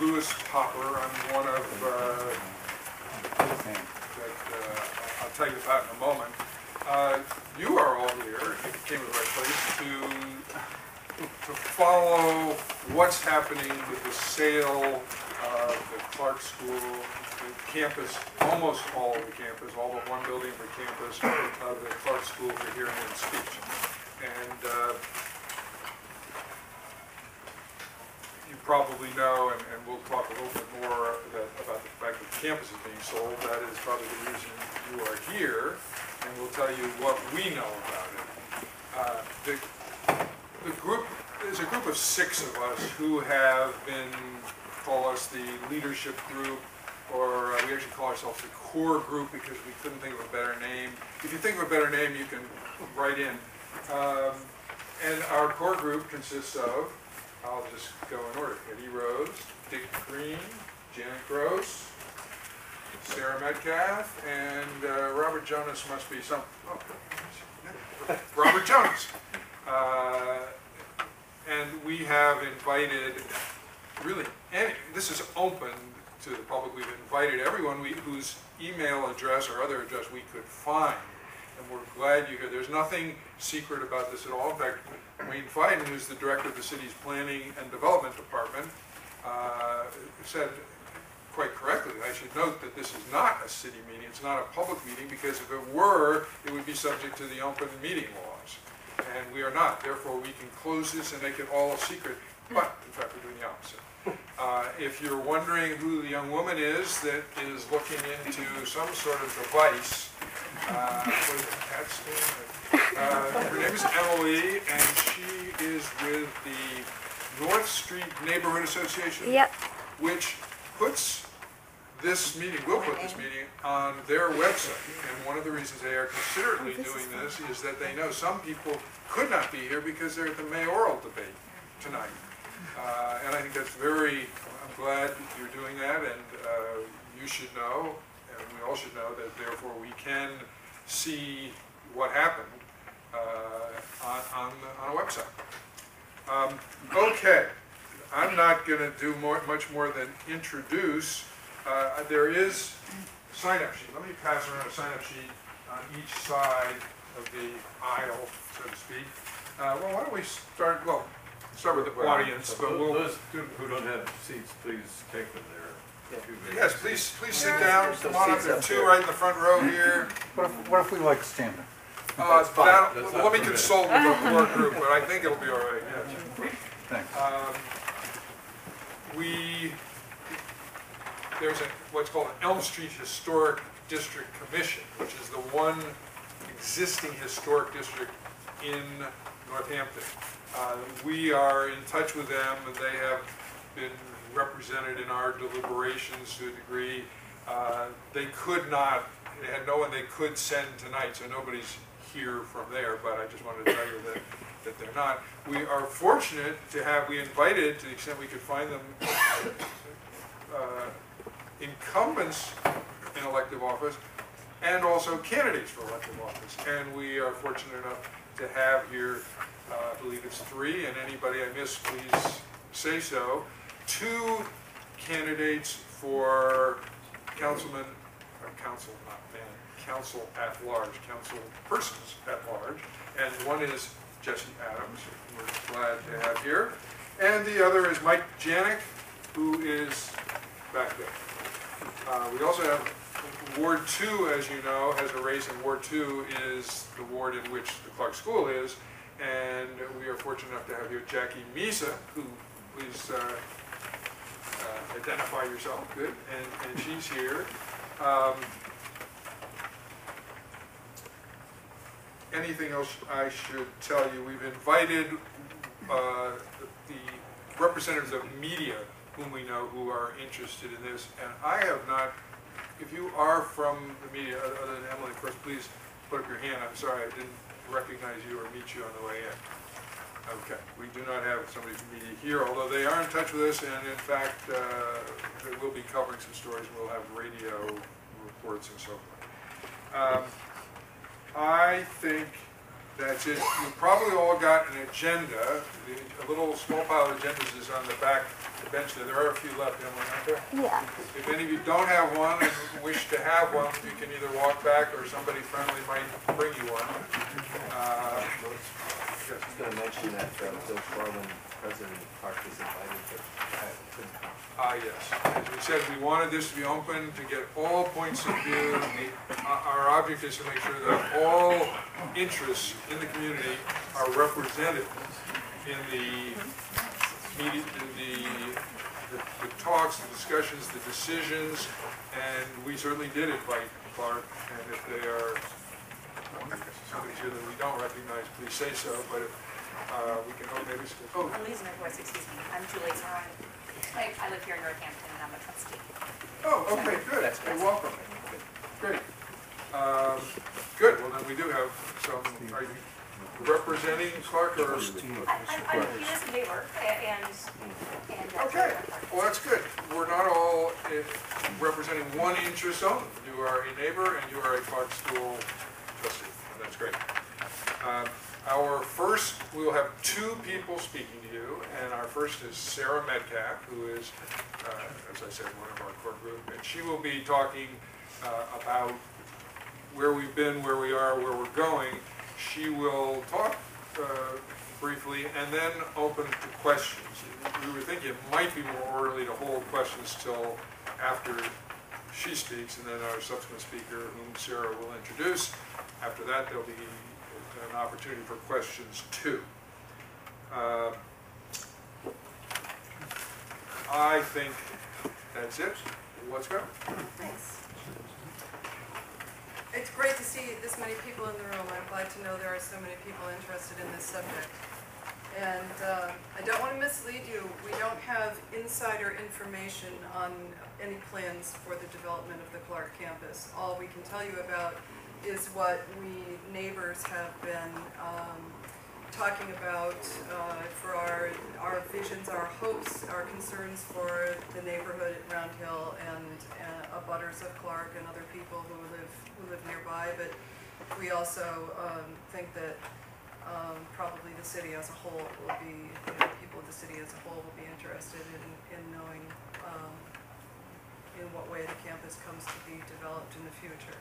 Louis Popper. I'm one of, uh, that, uh, I'll tell you about in a moment. Uh, You are all here, I think you came to the right place, to, to follow what's happening with the sale of the Clarke School, the campus, almost all of the campus, all but one building the campus of the Clarke School for Hearing and Speech. And uh, you probably know, and, and we'll talk a little bit more that, about the fact that the campus is being sold. That is probably the reason you are here, and we'll tell you what we know about it. Uh, the, the group, there's a group of six of us who have been, call us the leadership group, or uh, we actually call ourselves the core group because we couldn't think of a better name. If you think of a better name, you can write in. Um, and our core group consists of, I'll just go in order, Eddie Rose, Dick Green, Janet Gross, Sarah Metcalf, and uh, Robert Jonas must be some, oh, Robert Jonas. Uh, And we have invited, really, any, this is open to the public, we've invited everyone we- whose email address or other address we could find. And we're glad you're here. There's nothing secret about this at all. In fact, Wayne Feiden, who's the director of the city's planning and development department, uh, said quite correctly, I should note that this is not a city meeting, it's not a public meeting, because if it were, it would be subject to the open meeting laws. And we are not, therefore we can close this and make it all a secret, but in fact, we're doing the opposite. Uh, If you're wondering who the young woman is that is looking into some sort of device, uh, what is it, CAT scan? Uh, Her name is Emily, and she is with the North Street Neighborhood Association Yep. which puts this meeting, will put this meeting on their website. And one of the reasons they are considerately Oh, doing this is that they know some people could not be here because they're at the mayoral debate tonight. Uh, And I think that's very, I'm glad you're doing that, and uh, you should know, and we all should know, that therefore we can see what happened uh, on, on, on a website. Um, Okay, I'm not going to do more, much more than introduce. Uh, There is sign-up sheet. Let me pass around a sign-up sheet on each side of the aisle, so to speak. Uh, Well, why don't we start, well, start with the audience, So but we'll, Those who don't have seats, please take them. Yes, please, please sit down. Come on up, there are two right in the front row here. What if, what if we like standing? Uh, That's fine. that- That's Let me consult with the work group, but I think it'll be all right, yes. Thanks. Um, We, there's a, what's called an Elm Street Historic District Commission, which is the one existing historic district in Northampton. Uh, We are in touch with them, and they have been represented in our deliberations to a degree. Uh, They could not, they had no one they could send tonight, so nobody's here from there, but I just wanted to tell you that, that they're not. We are fortunate to have, we invited, to the extent we could find them, uh, incumbents in elective office and also candidates for elective office. And we are fortunate enough to have here, uh, I believe it's three, and anybody I miss, please say so, two candidates for councilman, or council, not man, council at large, council persons at large. And one is Jesse Adams, who we're glad to have here. And the other is Mike Janik, who is back there. Uh, We also have Ward Two, as you know, has a race, and Ward Two is the ward in which the Clarke School is. And we are fortunate enough to have here Jackie Misa, who is uh, uh, identify yourself, good, and, and she's here. Um, Anything else I should tell you? We've invited uh, the representatives of media whom we know who are interested in this, and I have not, if you are from the media, other than Emily, of course, please put up your hand. I'm sorry, I didn't recognize you or meet you on the way in. Okay, we do not have somebody from media here, although they are in touch with us, and in fact, uh, they will be covering some stories, we'll have radio reports and so forth. Um, I think That's it. You probably all got an agenda. The- A little small pile of agendas is on the back bench there. There are a few left, Emily, aren't there? Yeah. If any of you don't have one and wish to have one, you can either walk back or somebody friendly might bring you one. Uh. I was gonna mention that uh, Bill Corlin, President of the Park, is invited, but I couldn't come. Ah, yes. As we said, we wanted this to be open to get all points of view. Our our object is to make sure that all interests in the community are represented in the in the, the the talks, the discussions, the decisions, and we certainly did invite Clarke, and if they are, somebody's here that we don't recognize, please say so, but uh, we can, oh, maybe, oh, Elizabeth Voice, excuse me. I'm Julie Saran. I, I live here in Northampton and I'm a trustee. Oh, okay, good, That's Hey, welcome, great. Um, Good, well then we do have some, are you representing Clarke or? I, I, I'm, he is a neighbor and, and. uh, Okay, well, that's good, we're not all eh, representing one interest only. You are a neighbor and you are a Clarke School trustee, and that's great. Um, Our first, we will have two people speaking to you, and our first is Sarah Metcalf, who is, uh, as I said, one of our core group, and she will be talking uh, about where we've been, where we are, where we're going. She will talk uh, briefly and then open to questions. We were thinking it might be more orderly to hold questions till after she speaks, and then our subsequent speaker, whom Sarah will introduce. After that, there'll be opportunity for questions too. Uh, I think that's it. Let's go. Thanks. It's great to see this many people in the room. I'm glad to know there are so many people interested in this subject. And uh, I don't want to mislead you, we don't have insider information on any plans for the development of the Clarke campus. All we can tell you about is what we neighbors have been um, talking about uh, for our, our visions, our hopes, our concerns for the neighborhood at Round Hill and uh, abutters of Clarke and other people who live, who live nearby. But we also um, think that um, probably the city as a whole will be, you know, people of the city as a whole will be interested in, in knowing um, in what way the campus comes to be developed in the future.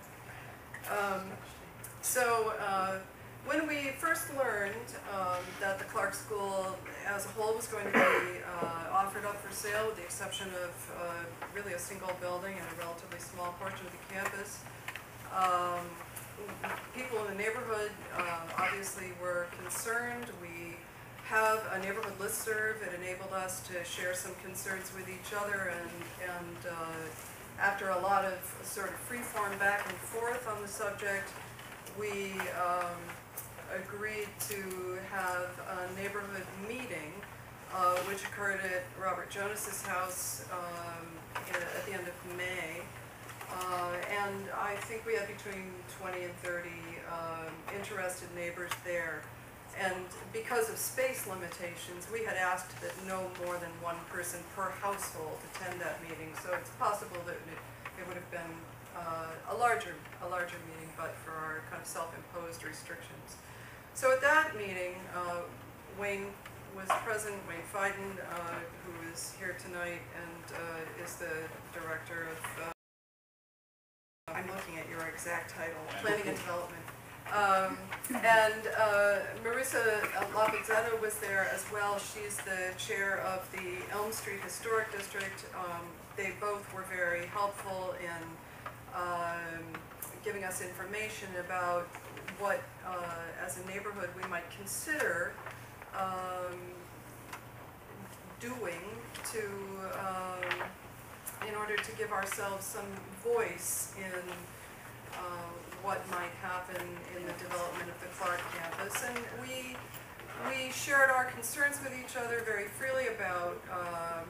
Um, So, uh, when we first learned um, that the Clarke School as a whole was going to be uh, offered up for sale, with the exception of uh, really a single building and a relatively small portion of the campus, um, people in the neighborhood uh, obviously were concerned. We have a neighborhood listserv. It enabled us to share some concerns with each other and, and uh, after a lot of sort of free-form back and forth on the subject, we um, agreed to have a neighborhood meeting, uh, which occurred at Robert Jonas's house um, in- at the end of May. Uh, And I think we had between 20 and 30 um, interested neighbors there. And because of space limitations, we had asked that no more than one person per household attend that meeting. So it's possible that it it would have been uh, a larger, a larger meeting, but for our kind of self-imposed restrictions. So at that meeting, uh, Wayne was present, Wayne Feiden, uh, who is here tonight and uh, is the director of, uh, I'm looking at your exact title, Planning and Development. Um, And uh, Marissa Lapizzetta was there as well. She's the chair of the Elm Street Historic District. Um, They both were very helpful in um, giving us information about what, uh, as a neighborhood, we might consider um, doing to, um, in order to give ourselves some voice in uh, what might happen in the development of the Clarke campus. And we, we shared our concerns with each other very freely about um,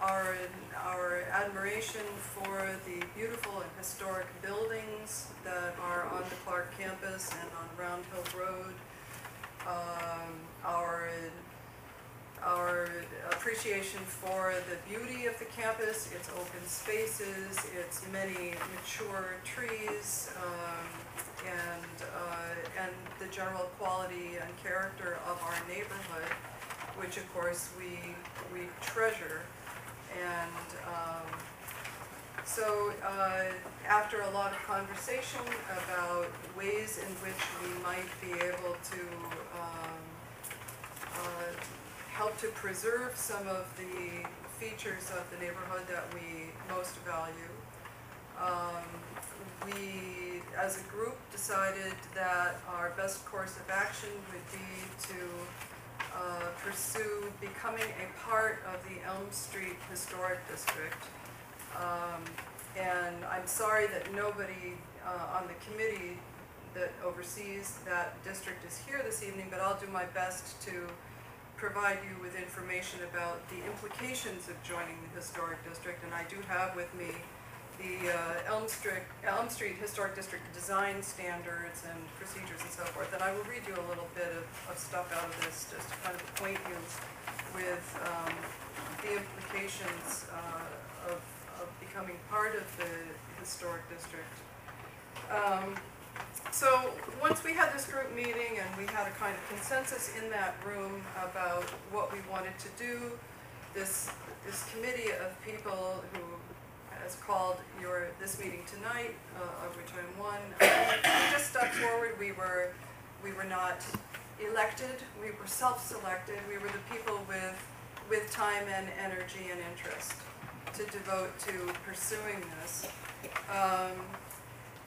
our, our admiration for the beautiful and historic buildings that are on the Clarke campus and on Round Hill Road. Um, Our our appreciation for the beauty of the campus, its open spaces, its many mature trees, um, and, uh, and the general quality and character of our neighborhood, which of course we, we treasure. And, um, so, uh, after a lot of conversation about ways in which we might be able to, um, uh, help to preserve some of the features of the neighborhood that we most value, um, we, as a group, decided that our best course of action would be to uh, pursue becoming a part of the Elm Street Historic District. Um, And I'm sorry that nobody uh, on the committee that oversees that district is here this evening, but I'll do my best to provide you with information about the implications of joining the historic district. And I do have with me the uh, Elm Street, Elm Street Historic District Design Standards and Procedures and so forth. And I will read you a little bit of, of stuff out of this, just to kind of acquaint you with um, the implications uh, of, of becoming part of the historic district. Um, so, once we had this group meeting and we had a kind of consensus in that room about what we wanted to do, this, this committee of people who has called your, this meeting tonight, uh, of which I'm one, uh, we just stepped forward, we were, we were not elected, we were self-selected, we were the people with, with time and energy and interest to devote to pursuing this. Um,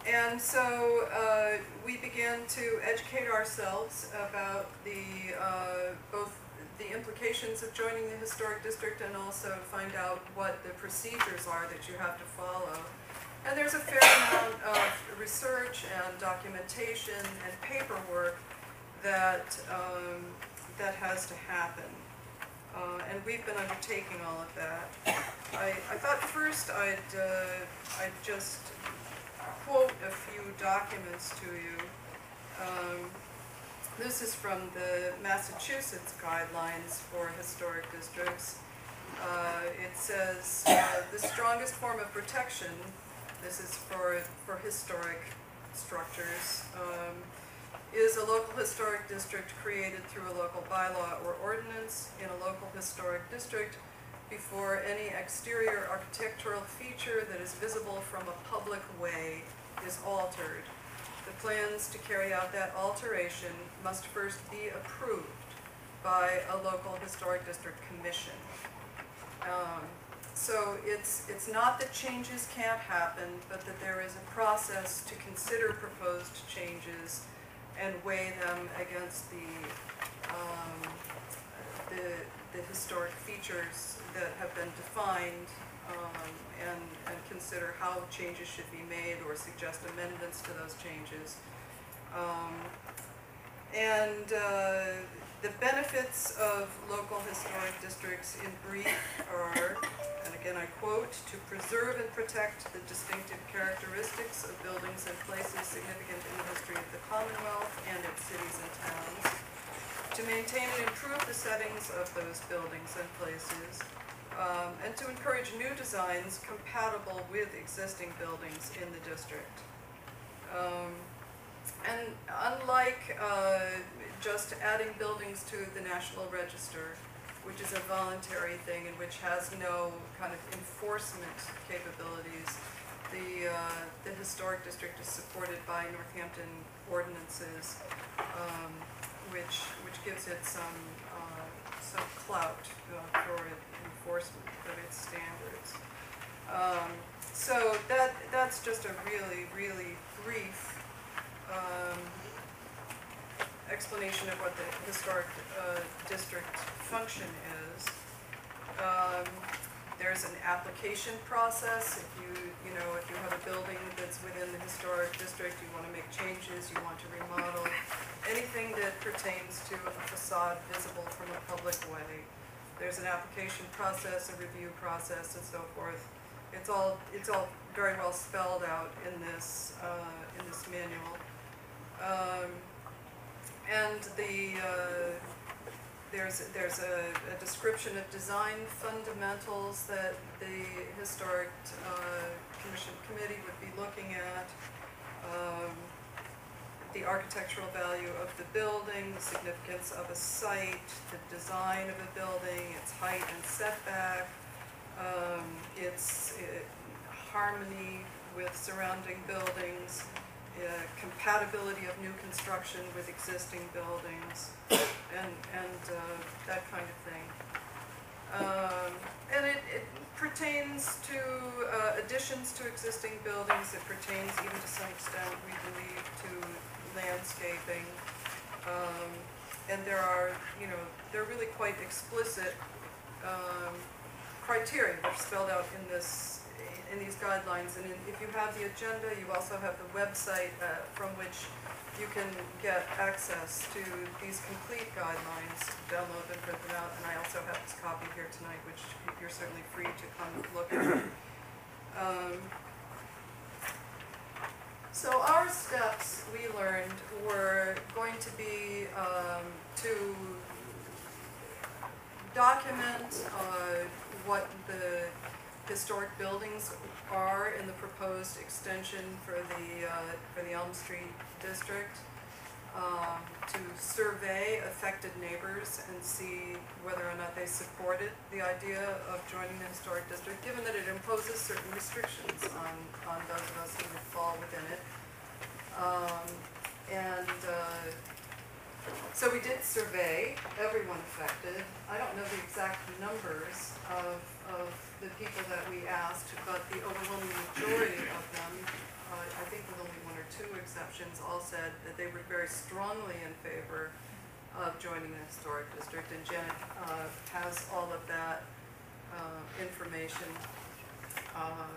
and so uh, we began to educate ourselves about the, uh, both the implications of joining the historic district and also find out what the procedures are that you have to follow. And there's a fair amount of research and documentation and paperwork that, um, that has to happen. Uh, and we've been undertaking all of that. I, I thought first I'd, uh, I'd just quote a few documents to you. Um, this is from the Massachusetts guidelines for historic districts. Uh, it says, uh, the strongest form of protection, this is for, for historic structures, um, is a local historic district created through a local bylaw or ordinance in a local historic district before any exterior architectural feature that is visible from a public way is altered. The plans to carry out that alteration must first be approved by a local historic district commission. Um, so it's, it's not that changes can't happen, but that there is a process to consider proposed changes and weigh them against the, um, the, the historic features that have been defined, um, and, and consider how changes should be made or suggest amendments to those changes. Um, and, uh, the benefits of local historic districts in brief are, and again I quote, "To preserve and protect the distinctive characteristics of buildings and places significant in the history of the Commonwealth and its cities and towns, to maintain and improve the settings of those buildings and places, um, and to encourage new designs compatible with existing buildings in the district." Um, and unlike uh, just adding buildings to the National Register, which is a voluntary thing and which has no kind of enforcement capabilities, the, uh, the historic district is supported by Northampton ordinances, um, which, which gives it some, uh, some clout uh, for enforcement of its standards. Um, so that, that's just a really, really brief um, explanation of what the historic uh, district function is. Um, There's an application process, if you, you know, if you have a building that's within the historic district, you wanna make changes, you want to remodel, anything that pertains to a facade visible from a public way. There's an application process, a review process, and so forth. It's all, it's all very well spelled out in this, uh, in this manual. Um, and the, uh, there's, there's a, a description of design fundamentals that the historic, uh, commission committee would be looking at. Um, the architectural value of the building, the significance of a site, the design of a building, its height and setback, um, its uh, harmony with surrounding buildings, compatibility of new construction with existing buildings, and, and uh, that kind of thing. Um, And it, it pertains to uh, additions to existing buildings, it pertains even to some extent, we believe, to landscaping. Um, And there are, you know, they're really quite explicit um, criteria that are spelled out in this, in these guidelines. And in- if you have the agenda, you also have the website uh, from which you can get access to these complete guidelines, download them, print them out, and I also have this copy here tonight, which you're certainly free to come look at. Um, So our steps, we learned, were going to be um, to document uh, what the historic buildings are in the proposed extension for the, uh, for the Elm Street district. um, To survey affected neighbors and see whether or not they supported the idea of joining the historic district, given that it imposes certain restrictions on, on those of us who would fall within it. Um, And uh, so we did survey everyone affected. I don't know the exact numbers of, of the people that we asked, but the overwhelming majority of them, uh, I think with only one or two exceptions, all said that they were very strongly in favor of joining the historic district. And Janet uh, has all of that uh, information uh,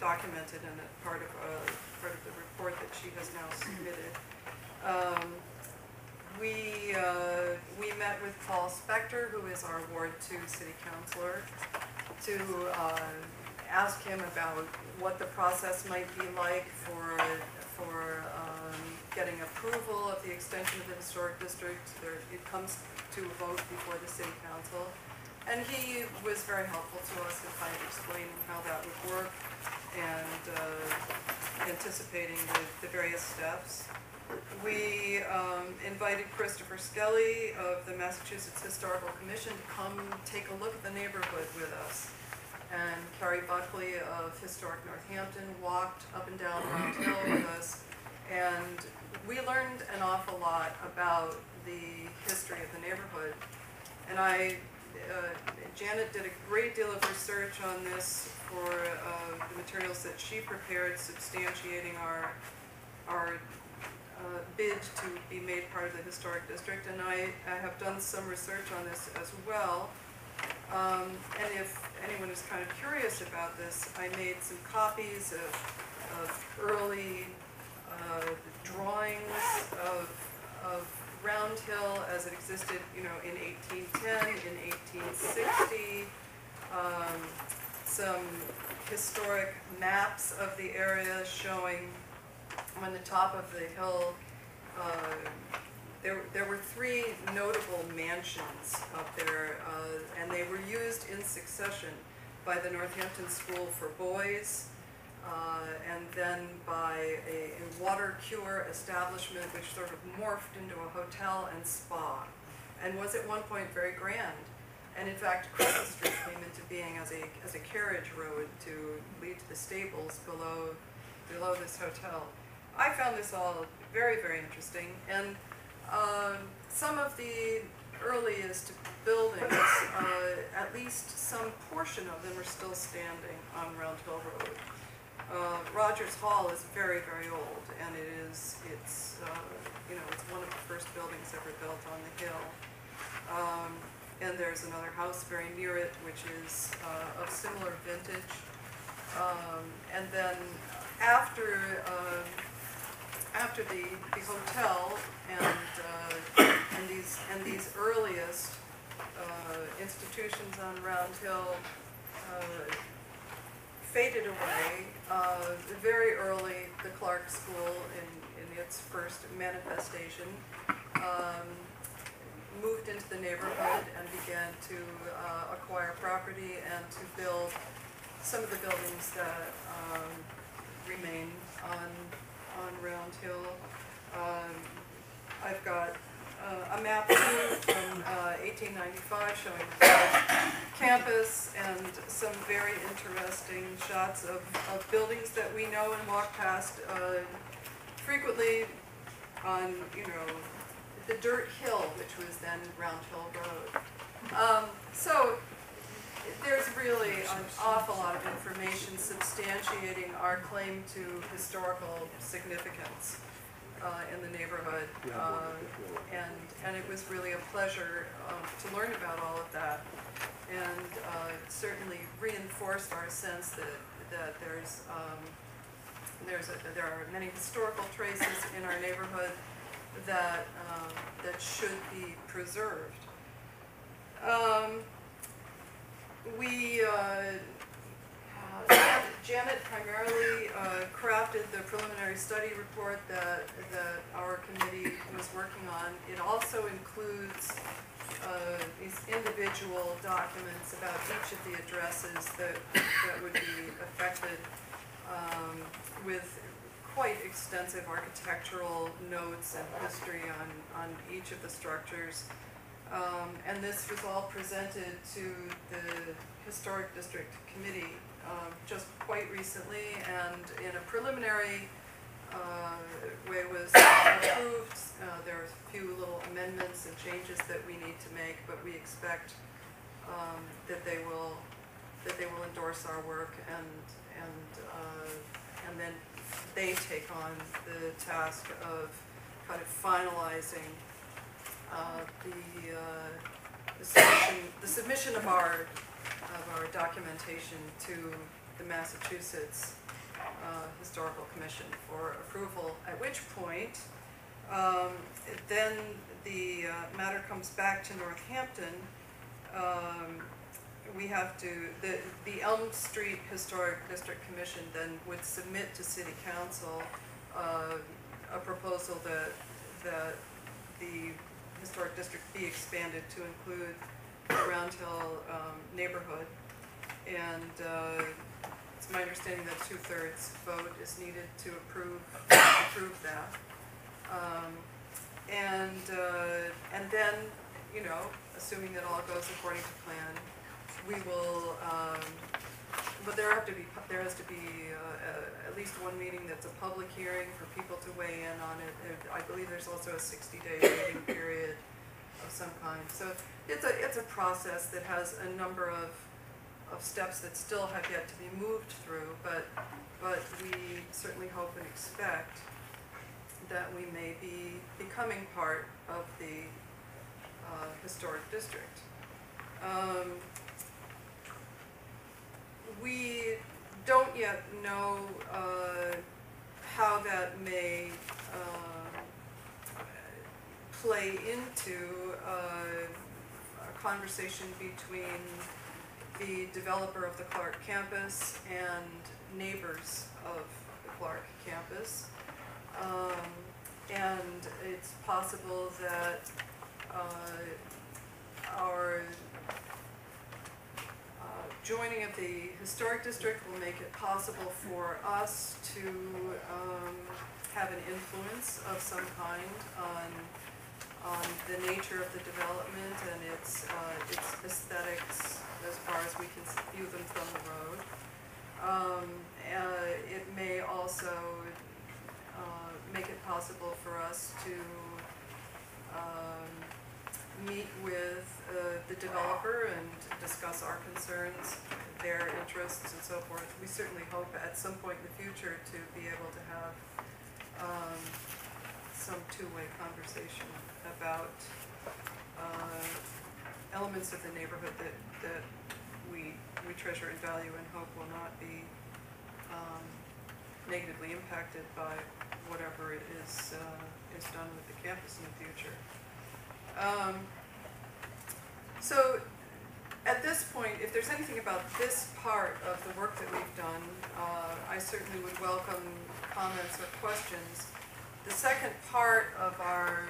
documented in a part of, uh, part of the report that she has now submitted. Um, we, uh, we met with Paul Spector, who is our Ward Two City Councilor, to, uh, ask him about what the process might be like for, for, um, getting approval of the extension of the historic district. There, it comes to a vote before the city council. And he was very helpful to us in kind of explaining how that would work and, uh, anticipating the, the various steps. We um, invited Christopher Skelly of the Massachusetts Historical Commission to come take a look at the neighborhood with us. And Carrie Buckley of Historic Northampton walked up and down Round Hill with us. And we learned an awful lot about the history of the neighborhood. And I, uh, Janet did a great deal of research on this for uh, the materials that she prepared substantiating our, our uh, bid to be made part of the historic district, and I, I have done some research on this as well. Um, and if anyone is kind of curious about this, I made some copies of, of early, uh, drawings of, of Round Hill as it existed, you know, in eighteen ten, in eighteen sixty. Um, some historic maps of the area showing on the top of the hill, uh, there, there were three notable mansions up there, uh, and they were used in succession by the Northampton School for Boys, uh, and then by a, a water cure establishment which sort of morphed into a hotel and spa, and was at one point very grand. And in fact, Crescent Street came into being as a, as a carriage road to lead to the stables below, below this hotel. I found this all very, very interesting, and um, some of the earliest buildings, uh, at least some portion of them are still standing on Round Hill Road. Uh, Rogers Hall is very, very old, and it is, it's, uh, you know, it's one of the first buildings ever built on the hill. Um, and there's another house very near it, which is uh, of similar vintage. Um, and then after, uh, after the, the hotel and, uh, and these, and these earliest, uh, institutions on Round Hill, uh, faded away, uh, very early, the Clarke School in, in its first manifestation, um, moved into the neighborhood and began to uh, acquire property and to build some of the buildings that um, remain on, on Round Hill. Um, I've got uh, a map too from uh, 1895 showing the campus and some very interesting shots of, of buildings that we know and walk past uh, frequently on, you know, the dirt hill, which was then Round Hill Road. Um, so there's really an awful lot of information substantiating our claim to historical significance uh, in the neighborhood. Uh, and, and it was really a pleasure um, to learn about all of that. And uh, certainly reinforced our sense that, that there's, um, there's a, there are many historical traces in our neighborhood that, um, that should be preserved. Um, we, uh, uh, Janet primarily uh, crafted the preliminary study report that, that our committee was working on. It also includes uh, these individual documents about each of the addresses that, that would be affected um, with quite extensive architectural notes and history on, on each of the structures. Um, and this was all presented to the Historic District Committee, um, just quite recently, and in a preliminary, uh, way was approved. Uh, there are a few little amendments and changes that we need to make, but we expect, um, that they will, that they will endorse our work and, and, uh, and then they take on the task of kind of finalizing uh, the, uh, the submission, the submission of our, of our documentation to the Massachusetts uh, Historical Commission for approval, at which point, um, then the uh, matter comes back to Northampton. Um, we have to, the, the Elm Street Historic District Commission then would submit to city council uh, a proposal that, that the historic district be expanded to include the Round Hill um, neighborhood. And uh, it's my understanding that two-thirds vote is needed to approve, approve that. Um, And, uh, and then, you know, assuming that all goes according to plan, we will, um, but there have to be, there has to be, uh, least one meeting that's a public hearing for people to weigh in on it. I believe there's also a sixty-day waiting period of some kind. So it's a, it's a process that has a number of, of steps that still have yet to be moved through, but, but we certainly hope and expect that we may be becoming part of the, uh, historic district. Um, we don't yet know uh, how that may uh, play into uh, a conversation between the developer of the Clarke campus and neighbors of the Clarke campus. Um, And it's possible that uh, our joining of the historic district will make it possible for us to um, have an influence of some kind on, on the nature of the development and its, uh, its aesthetics as far as we can view them from the road. Um, uh, It may also uh, make it possible for us to um, meet with uh, the developer and discuss our concerns, their interests and so forth. We certainly hope at some point in the future to be able to have um, some two-way conversation about uh, elements of the neighborhood that, that we, we treasure and value and hope will not be um, negatively impacted by whatever it is, uh, is done with the campus in the future. Um, so, at this point, if there's anything about this part of the work that we've done, uh, I certainly would welcome comments or questions. The second part of our,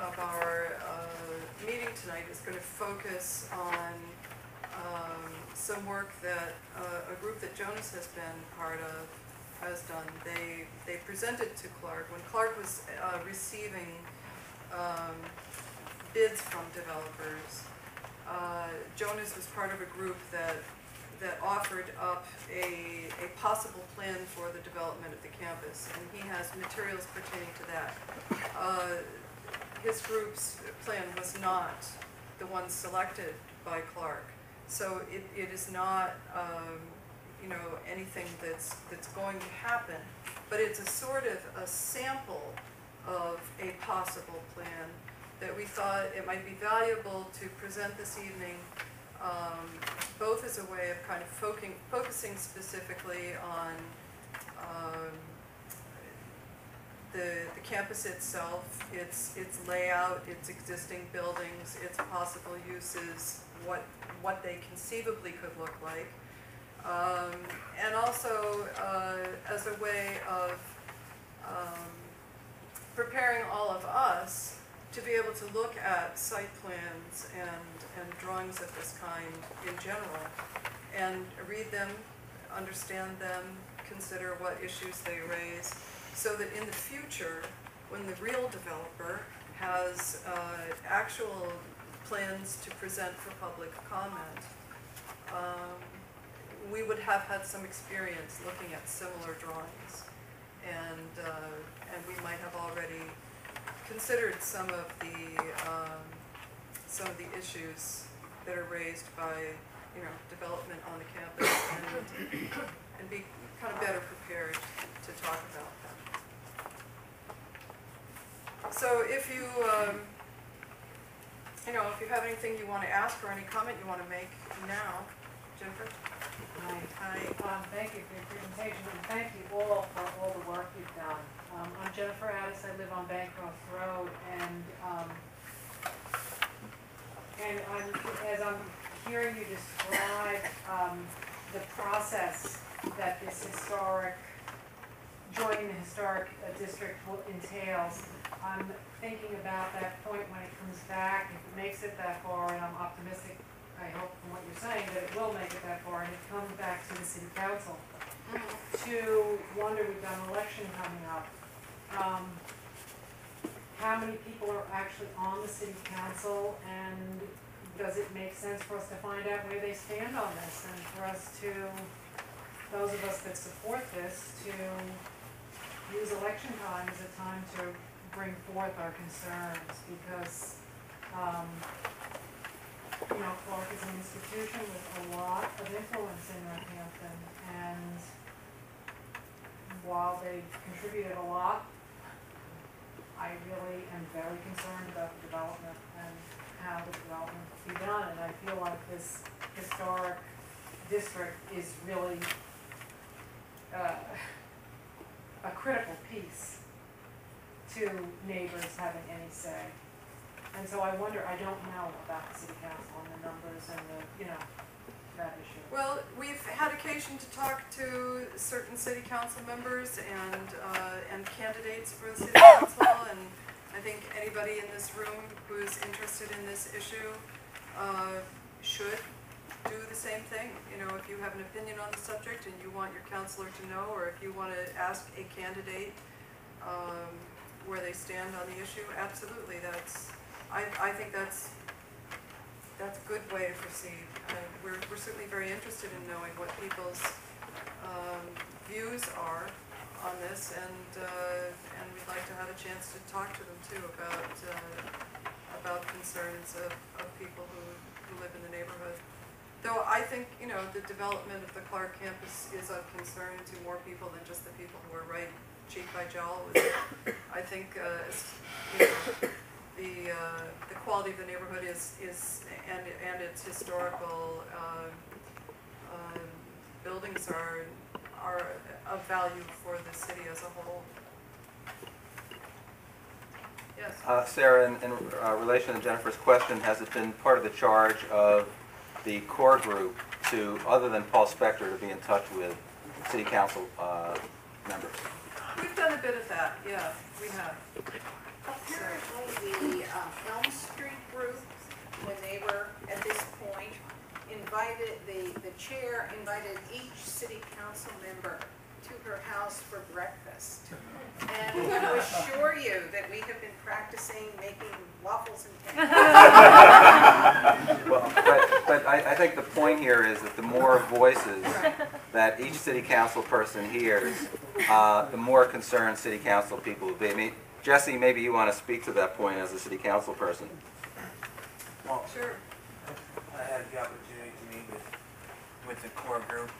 of our, uh, meeting tonight is gonna focus on, um, some work that, uh, a group that Jonas has been part of has done. They, they presented to Clarke, when Clarke was, uh, receiving, um, bids from developers. Uh, Jonas was part of a group that, that offered up a, a possible plan for the development of the campus, and he has materials pertaining to that. Uh, His group's plan was not the one selected by Clarke, so it, it is not, um, you know, anything that's, that's going to happen, but it's a sort of a sample of a possible plan that we thought it might be valuable to present this evening, um, both as a way of kind of focusing, focusing specifically on, um, the, the campus itself, its, its layout, its existing buildings, its possible uses, what, what they conceivably could look like. Um, and also, uh, as a way of, um, preparing all of us to be able to look at site plans and, and drawings of this kind in general, and read them, understand them, consider what issues they raise, so that in the future, when the real developer has uh, actual plans to present for public comment, um, we would have had some experience looking at similar drawings. And, uh, and we might have already considered some of the, um, some of the issues that are raised by, you know, development on the campus and, and be kind of better prepared to talk about them. So if you, um, you know, if you have anything you want to ask or any comment you want to make now, Jennifer? Hi. Hi. Um, thank you for your presentation, and thank you all for all the work you've done. Um, I'm Jennifer Addis, I live on Bancroft Road, and, um, and I'm, as I'm hearing you describe, um, the process that this historic, joining the historic uh, district will- entails, I'm thinking about that point when it comes back, if it makes it that far, and I'm optimistic I hope from what you're saying, that it will make it that far, and it comes back to the city council. To wonder, we've got an election coming up, um, how many people are actually on the city council, and does it make sense for us to find out where they stand on this, and for us to, those of us that support this, to use election time as a time to bring forth our concerns, because, um, you know, Clarke is an institution with a lot of influence in Northampton, and while they've contributed a lot, I really am very concerned about the development and how the development will be done, and I feel like this historic district is really, uh, a critical piece to neighbors having any say. And so I wonder, I don't know about the city council and the numbers and the, you know, that issue. Well, we've had occasion to talk to certain city council members and, uh, and candidates for the city council, and I think anybody in this room who's interested in this issue, uh, should do the same thing. You know, if you have an opinion on the subject and you want your counselor to know, or if you wanna ask a candidate, um, where they stand on the issue, absolutely, that's, I, I think that's, that's a good way to proceed. Uh, we're, we're certainly very interested in knowing what people's, um, views are on this, and, uh, and we'd like to have a chance to talk to them too about, uh, about concerns of, of people who, who live in the neighborhood. Though I think, you know, the development of the Clarke campus is of concern to more people than just the people who are right cheek by jowl with it. I think, uh, you know, the, uh, the quality of the neighborhood is, is, and, and its historical, um, um, buildings are, are of value for the city as a whole. Yes, Uh, Sarah, in, in uh, relation to Jennifer's question, has it been part of the charge of the core group to, other than Paul Spector, to be in touch with city council uh, members? we've done a bit of that, yeah, we have. Apparently, the um, Elm Street group when they were at this point invited, the, the chair invited each city council member to her house for breakfast. And I assure you that we have been practicing making waffles and pancakes. But I, I think the point here is that the more voices that each city council person hears, uh, the more concerned city council people will be. I mean, Jesse, maybe you want to speak to that point as a city council person. Well, Sure. I had the opportunity to meet with, with the core group,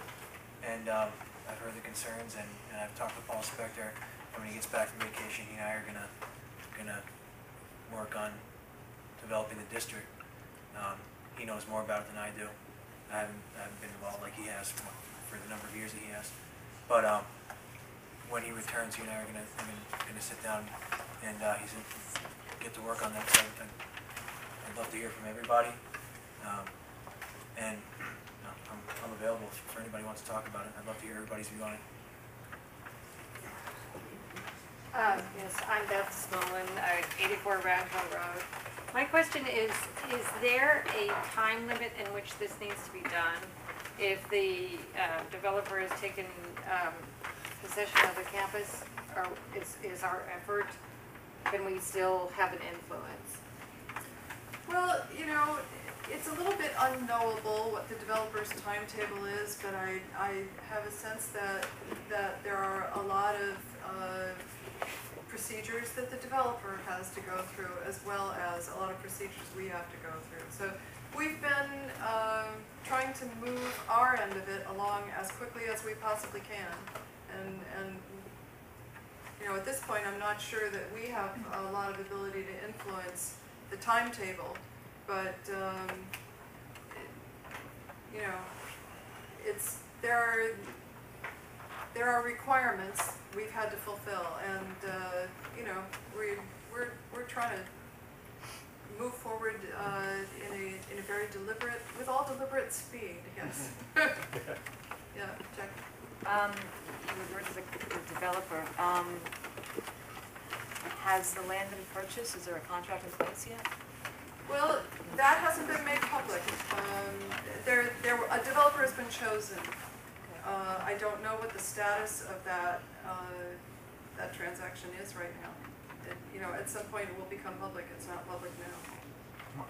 and um, I've heard the concerns, and, and I've talked to Paul Spector, and when he gets back from vacation, he and I are gonna, gonna work on developing the district. Um, He knows more about it than I do. I haven't, I haven't been involved like he has for, for the number of years that he has. But, um, when he returns, he and I are gonna, gonna, gonna sit down and, uh, he's, gonna get to work on that, so I'd I'd love to hear from everybody. Um, and uh, I'm, I'm available for anybody who wants to talk about it. I'd love to hear everybody's view on it. Um, Yes, I'm Beth Smolin, uh, 84 Round Road. My question is, is there a time limit in which this needs to be done? If the uh, developer has taken um, possession of the campus, or is is our effort, can we still have an influence? Well, you know, it's a little bit unknowable what the developer's timetable is, but I, I have a sense that, that there are a lot of, uh, procedures that the developer has to go through, as well as a lot of procedures we have to go through. So we've been, um, trying to move our end of it along as quickly as we possibly can. And, and, you know, at this point, I'm not sure that we have a lot of ability to influence the timetable, but, um, it- you know, it's, there are, there are requirements we've had to fulfill, and, uh, you know, we, we're, we're trying to move forward, uh, in a, in a very deliberate, with all deliberate speed, yes. Yeah, Jack. Um, With regard to the the developer, um, has the land been purchased? Is there a contract in place yet? Well, that hasn't been made public. Um, there, there, a developer has been chosen. Uh, I don't know what the status of that, uh, that transaction is right now. It, you know, at some point it will become public, it's not public now.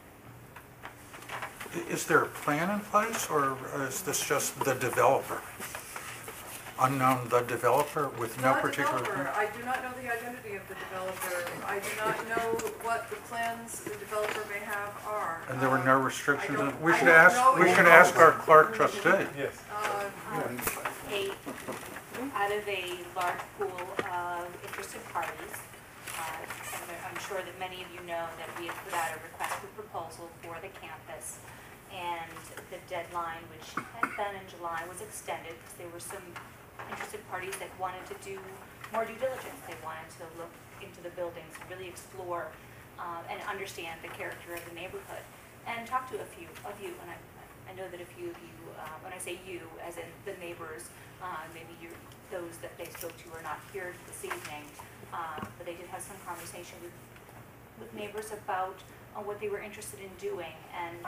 Is there a plan in place, or is this just the developer? Unknown the developer with no Not particular? developer, I do not know the identity of the developer. I do not know what the plans the developer may have are. And there were no Um, restrictions? I don't- We I should don't ask, know we if- should ask our Clarke trustee. Yes. Uh, a, out of a large pool of interested parties. uh, And I'm sure that many of you know that we have put out a request for proposal for the campus. And the deadline, which had been in July, was extended because there were some interested parties that wanted to do more due diligence. They wanted to look into the buildings, really explore uh, and understand the character of the neighborhood. And talk to a few of you, and I, I know that a few of you, uh, when I say you, as in the neighbors, uh, maybe you, those that they spoke to are not here this evening, uh, but they did have some conversation with, with neighbors about uh, what they were interested in doing. And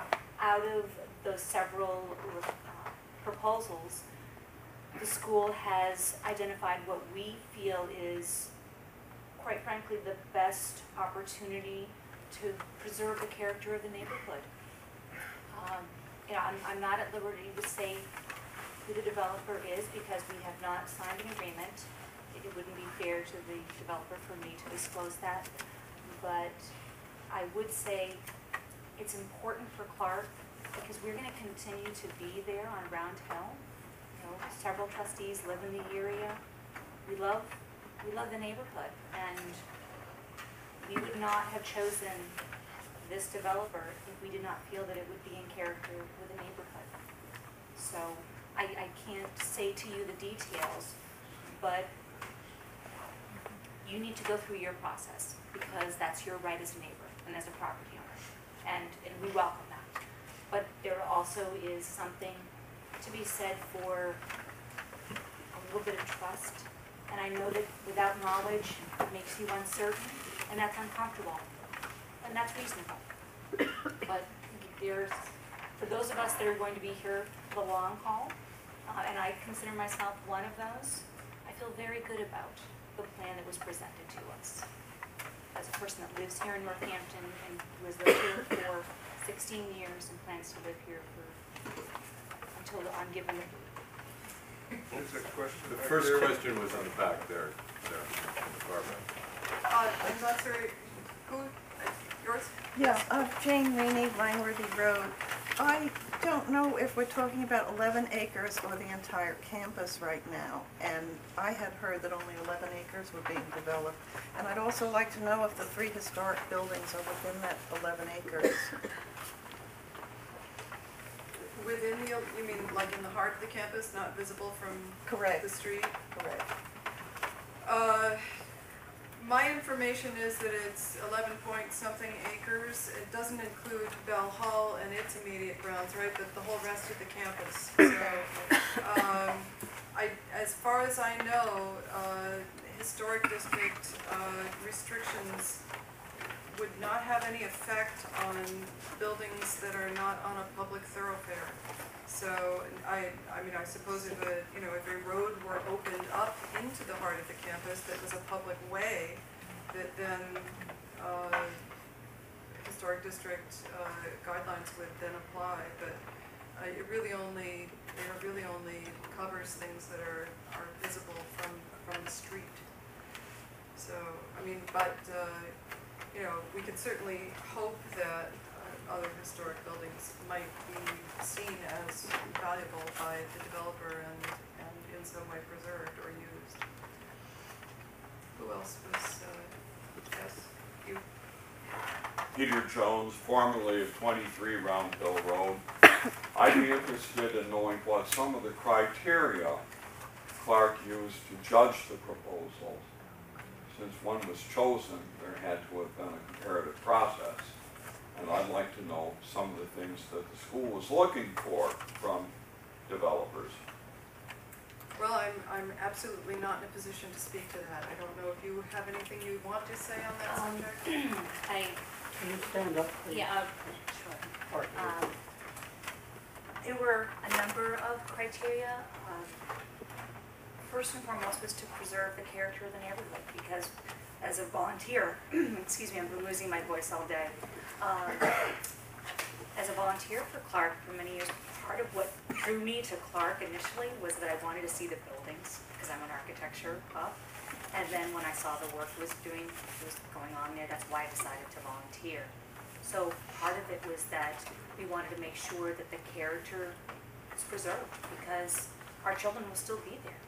out of those several uh, proposals, the school has identified what we feel is, quite frankly, the best opportunity to preserve the character of the neighborhood. Um, You know, I'm, I'm not at liberty to say who the developer is because we have not signed an agreement. It wouldn't be fair to the developer for me to disclose that. But I would say it's important for Clarke because we're gonna continue to be there on Round Hill. Know, several trustees live in the area. We love, we love the neighborhood and we would not have chosen this developer if we did not feel that it would be in character with the neighborhood. So I, I can't say to you the details, but you need to go through your process because that's your right as a neighbor and as a property owner. And, and we welcome that. But there also is something to be said for a little bit of trust. And I know that without knowledge, it makes you uncertain, and that's uncomfortable. And that's reasonable. But there's, for those of us that are going to be here for the long haul, uh, and I consider myself one of those, I feel very good about the plan that was presented to us. As a person that lives here in Northampton and who has lived here for sixteen years and plans to live here for, until I'm given the There's a question The back first there. question was on the back there, there, in the far back. Uh, I'm not sure, who, uh, yours? Yeah, uh, Jane Rainey, Langworthy Road. I don't know if we're talking about 11 acres or the entire campus right now. And I had heard that only 11 acres were being developed. And I'd also like to know if the three historic buildings are within that 11 acres. Within the, you mean like in the heart of the campus, not visible from Correct. the street? Correct. Uh, my information is that it's eleven point something acres. It doesn't include Bell Hall and its immediate grounds, right, but the whole rest of the campus. So, um, I, as far as I know, uh, historic district, uh, restrictions would not have any effect on buildings that are not on a public thoroughfare. So I, I mean, I suppose if a, you know, if a road were opened up into the heart of the campus that was a public way, that then, uh, historic district, uh, guidelines would then apply, but, uh, it really only, know, really only covers things that are, are visible from, from the street. So, I mean, but, uh, you know, we could certainly hope that uh, other historic buildings might be seen as valuable by the developer and, and in some way preserved or used. Who else was, uh, yes, you, Peter Jones, formerly of 23 Round Hill Road. I'd be interested in knowing what some of the criteria Clarke used to judge the proposals. Since one was chosen, there had to have been a comparative process. And I'd like to know some of the things that the school was looking for from developers. well, I'm, I'm absolutely not in a position to speak to that. I don't know if you have anything you want to say on that Um, subject? I, Can you stand up, please? yeah, uh, sure. Um, There were a number of criteria. Um, First and foremost was to preserve the character of the neighborhood, because as a volunteer, excuse me, I've been losing my voice all day. Um, As a volunteer for Clarke for many years, part of what drew me to Clarke initially was that I wanted to see the buildings, because I'm an architecture buff. And then when I saw the work was doing, was going on there, that's why I decided to volunteer. So part of it was that we wanted to make sure that the character is preserved, because our children will still be there.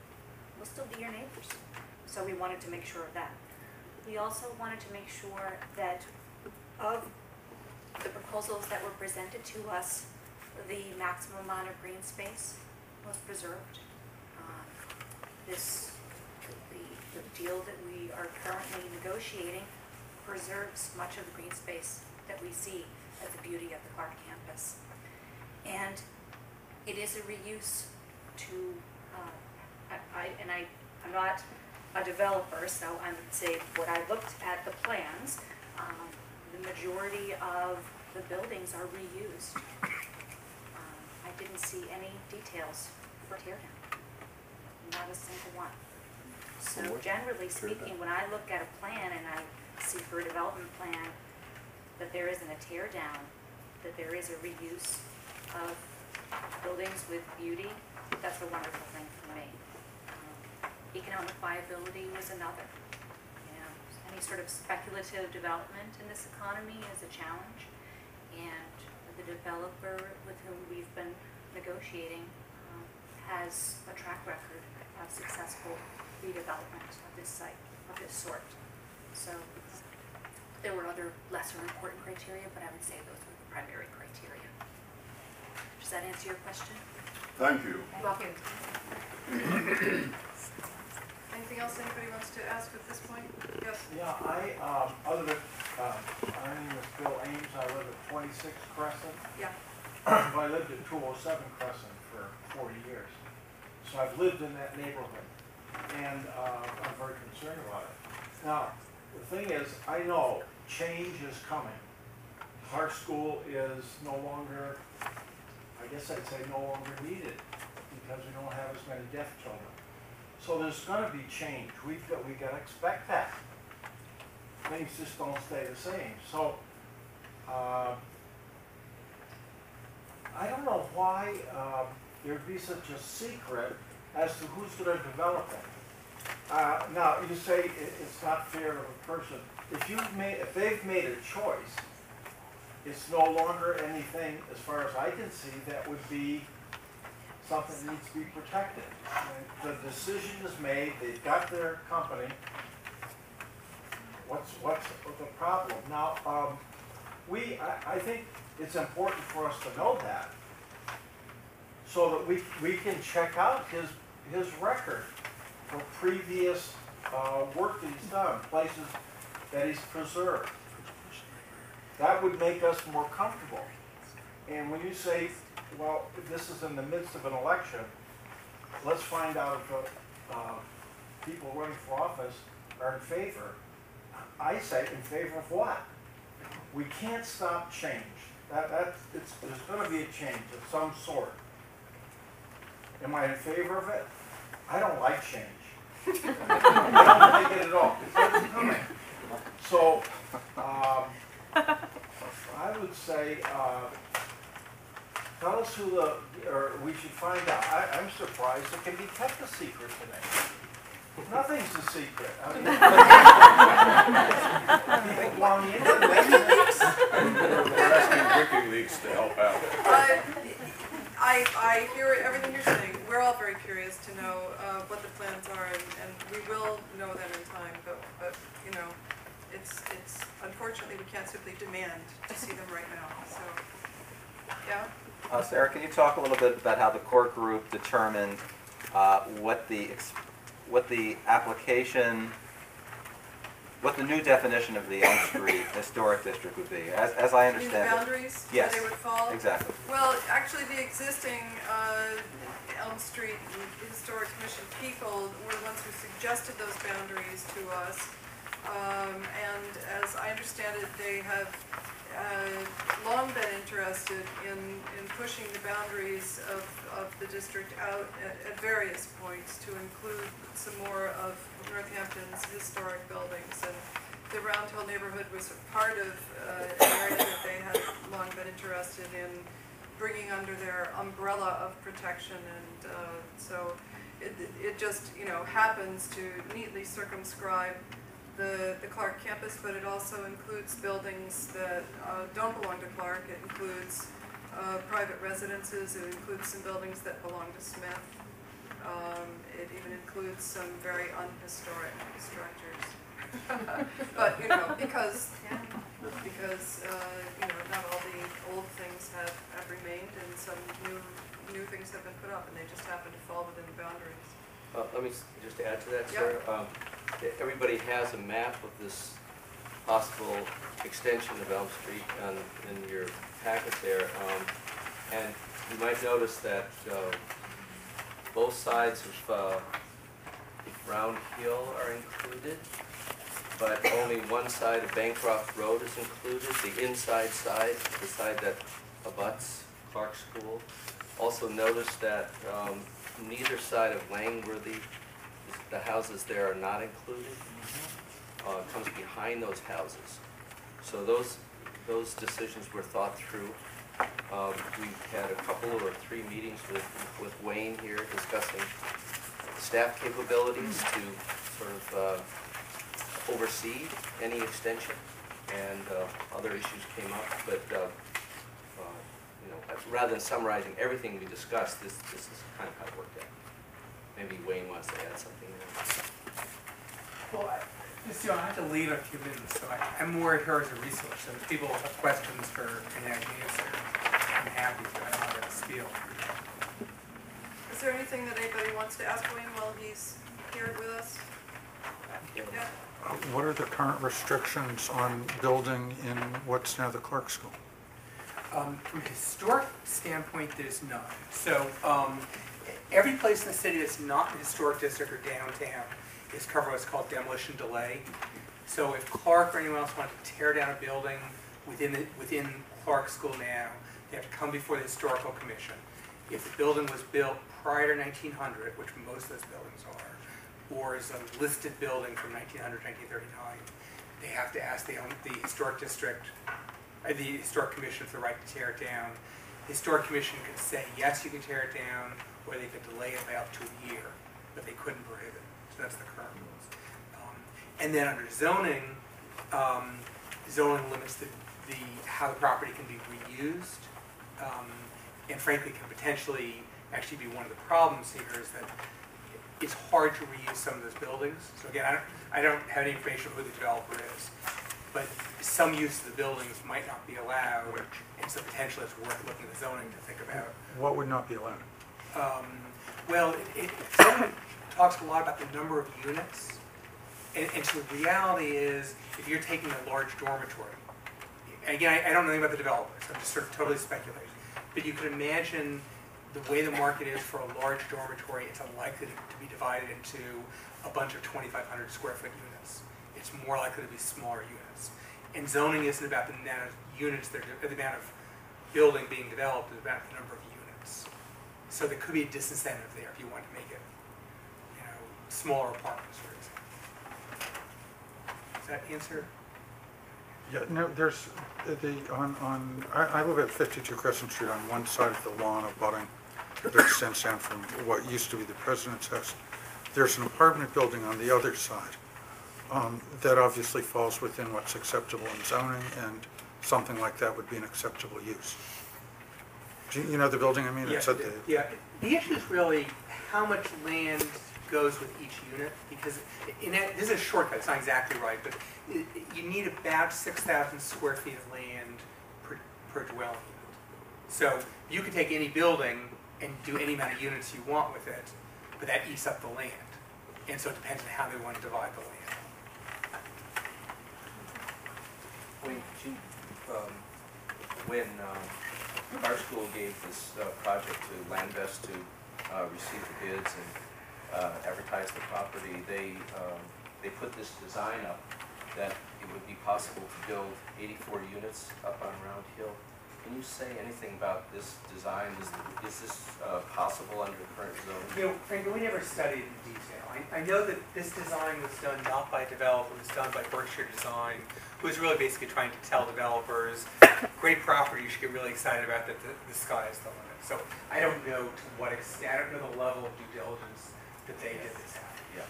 We'll still be your neighbors. So we wanted to make sure of that. We also wanted to make sure that of the proposals that were presented to us, the maximum amount of green space was preserved. Um, This, the, the deal that we are currently negotiating preserves much of the green space that we see as the beauty of the Clarke campus. And it is a reuse to, uh, I, I, and I, I'm not a developer, so I would say, when I looked at the plans, um, the majority of the buildings are reused. Um, I didn't see any details for tear down, not a single one. So generally speaking, when I look at a plan and I see for a development plan that there isn't a tear down, that there is a reuse of buildings with beauty, that's a wonderful thing Economic viability was another. You know, any sort of speculative development in this economy is a challenge. And the developer with whom we've been negotiating um, has a track record of successful redevelopment of this site, of this sort. So there were other lesser important criteria, but I would say those were the primary criteria. Does that answer your question? Thank you. Welcome. Anything else anybody wants to ask at this point? Yes? Yeah, I, um, other than, um, my name is Bill Ames, I live at twenty-six Crescent. Yeah. I lived at two oh seven Crescent for forty years. So I've lived in that neighborhood, and, uh, I'm very concerned about it. Now, the thing is, I know change is coming, Clarke School is no longer, I guess I'd say no longer needed because we don't have as many deaf children. So there's gonna be change. We've got, we gotta expect that. Things just don't stay the same. So, uh, I don't know why, uh, there'd be such a secret as to who's gonna develop it. Uh, now, you say it, it's not fair to a person. If you've made, if they've made a choice, it's no longer anything, as far as I can see, that would be something needs to be protected. The decision is made, they've got their company. What's, what's the problem? Now, um, we, I, I think it's important for us to know that, so that we, we can check out his, his record for previous, uh, work that he's done, places that he's preserved. That would make us more comfortable. And when you say, well, this is in the midst of an election, let's find out if, uh, uh, people running for office are in favor. I say, in favor of what? We can't stop change. That, that, it's, there's gonna be a change of some sort. Am I in favor of it? I don't like change. I don't like it at all. So, um, I would say, uh, tell us who the, or we should find out. I, I'm surprised it can be kept a secret today. Nothing's a secret. I mean, People on the internet. We're asking WikiLeaks to help out. I, I, I hear everything you're saying. We're all very curious to know uh, what the plans are, and, and we will know that in time. But, but you know, it's, it's unfortunately we can't simply demand to see them right now. So, yeah. Uh, Sarah, can you talk a little bit about how the core group determined uh, what the, ex- what the application, what the new definition of the Elm Street Historic District would be? As, as I You mean the understand it. boundaries Yes. where they would fall. Exactly. Well, actually, the existing uh, Elm Street Historic Commission people were the ones who suggested those boundaries to us. Um, And as I understand it, they have long been interested in, in pushing the boundaries of, of the district out at, at various points to include some more of Northampton's historic buildings. And the Round Hill neighborhood was part of uh, an area that they had long been interested in bringing under their umbrella of protection. And uh, so it, it just, you know, happens to neatly circumscribe the, the Clarke campus, but it also includes buildings that uh, don't belong to Clarke. It includes uh, private residences, it includes some buildings that belong to Smith. Um, It even includes some very unhistoric structures. But, you know, because, because, uh, you know, not all the old things have, have remained and some new, new things have been put up and they just happen to fall within the boundaries. Uh, let me s- just add to that, sir. Um, e- Everybody has a map of this possible extension of Elm Street on, in your packet there. Um, and you might notice that, uh, both sides of, uh, Round Hill are included, but only one side of Bancroft Road is included, the inside side, the side that abuts Clarke School. Also notice that, um, neither side of Langworthy, the houses there are not included. Uh, comes behind those houses. So those, those decisions were thought through. Um, we've had a couple or three meetings with, with Wayne here discussing staff capabilities to sort of, uh, oversee any extension. And, uh, other issues came up, but, uh, rather than summarizing everything we discussed, this, this is kind of how it worked out. Maybe Wayne wants to add something there. Well, I, just, you know, I have to leave in a few minutes, so I, I'm more here as a resource, so if people have questions for any ideas, I'm happy to, I don't have to spiel. Is there anything that anybody wants to ask Wayne while he's here with us? Yeah, Uh, What are the current restrictions on building in what's now the Clarke School? Um, from a historic standpoint, there's none. So, um, every place in the city that's not in the historic district or downtown is covered what's called demolition delay. So if Clarke or anyone else wanted to tear down a building within, the- within Clarke School now, they have to come before the historical commission. If the building was built prior to nineteen hundred, which most of those buildings are, or is a listed building from 1900, 1939, they have to ask the, the historic district, uh, the historic commission for the right to tear it down. The historic commission could say, yes, you can tear it down, or they could delay it by up to a year, but they couldn't prohibit it. So that's the current rules. Um, And then under zoning, um, zoning limits the, the, how the property can be reused. um, And frankly, can potentially actually be one of the problems here is that it's hard to reuse some of those buildings. So again, I don't, I don't have any information on who the developer is, but some use of the buildings might not be allowed, and so potentially it's worth looking at the zoning to think about. What would not be allowed? Um, Well, it, it zoning talks a lot about the number of units, and, and so the reality is, if you're taking a large dormitory, and again, I, I don't know anything about the developers, I'm just sort of totally speculating, but you could imagine the way the market is for a large dormitory, it's unlikely to be divided into a bunch of 2,500 square foot units. It's more likely to be smaller units. And zoning isn't about the amount of units, are- the amount of building being developed, it's about the number of units. So there could be a disincentive there if you want to make it, you know, smaller apartments, for example. Does that answer? Yeah, no, there's, the, on, on, I, I live at 52 Crescent Street on one side of the lawn abutting, that extends down from what used to be the President's House. There's an apartment building on the other side, um, that obviously falls within what's acceptable in zoning, and something like that would be an acceptable use. Do you, you know the building, I mean, it's Yeah, at the, Yeah, the issue is really how much land goes with each unit, because in that, this is a shortcut, it's not exactly right, but i- i- you need about six thousand square feet of land per, per dwelling unit. So you could take any building and do any amount of units you want with it, but that eats up the land. And so it depends on how they want to divide the land. When, she, um, when, um, our school gave this, uh, project to Landvest to, uh, receive the bids and, uh, advertise the property, they, um, they put this design up that it would be possible to build eighty-four units up on Round Hill. Can you say anything about this design? Is, is this, uh, possible under the current zoning? You know, frankly, we never studied in detail. I, I know that this design was done not by a developer, it was done by Berkshire Design, who was really basically trying to tell developers, great property, you should get really excited about that, the, the sky is the limit. So I don't know to what extent, I don't know the level of due diligence that they did this at. Yeah.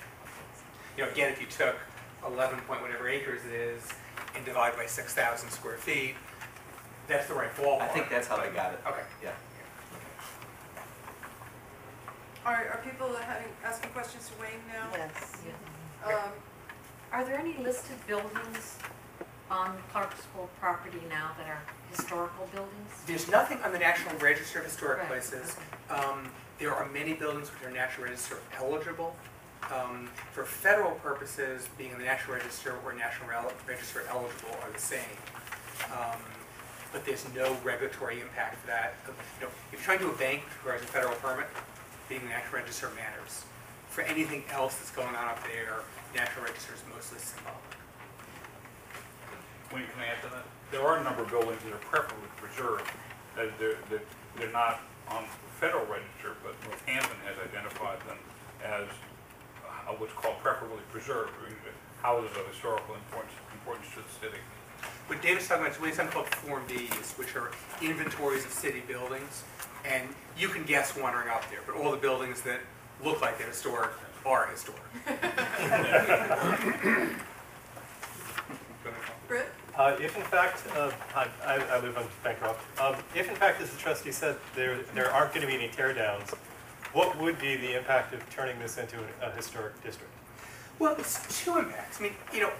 You know, again, if you took eleven point whatever acres it is and divide by six thousand square feet, that's the right ballpark. I think that's how they got it. Okay. Yeah. Are, are people having, asking questions to Wayne now? Yes. Um, Are there any listed buildings on Clarke School property now that are historical buildings? There's nothing on the National Register of Historic Right, Places. Um, There are many buildings which are National Register eligible. Um, For federal purposes, being in the National Register or National Rel- Register eligible are the same. Um, But there's no regulatory impact for that. You know, if you're trying to do a bank, which requires a federal permit, being in the National Register matters. For anything else that's going on up there, National Register is mostly symbolic. Wayne, can I add to that? There are a number of buildings that are preferably preserved, that they're, that they're not on the federal register, but Northampton has identified them as uh, what's called preferably preserved, houses of historical importance, importance to the city. What David's talking about is something called Form Bs, which are inventories of city buildings. And you can guess wandering up there, but all the buildings that look like they're historic are historic. Britt? Uh, If in fact, uh, I I- I live on Bancroft, Um, if in fact, as the trustee said, there there aren't going to be any tear downs, what would be the impact of turning this into a historic district? Well, it's two impacts. I mean, you know,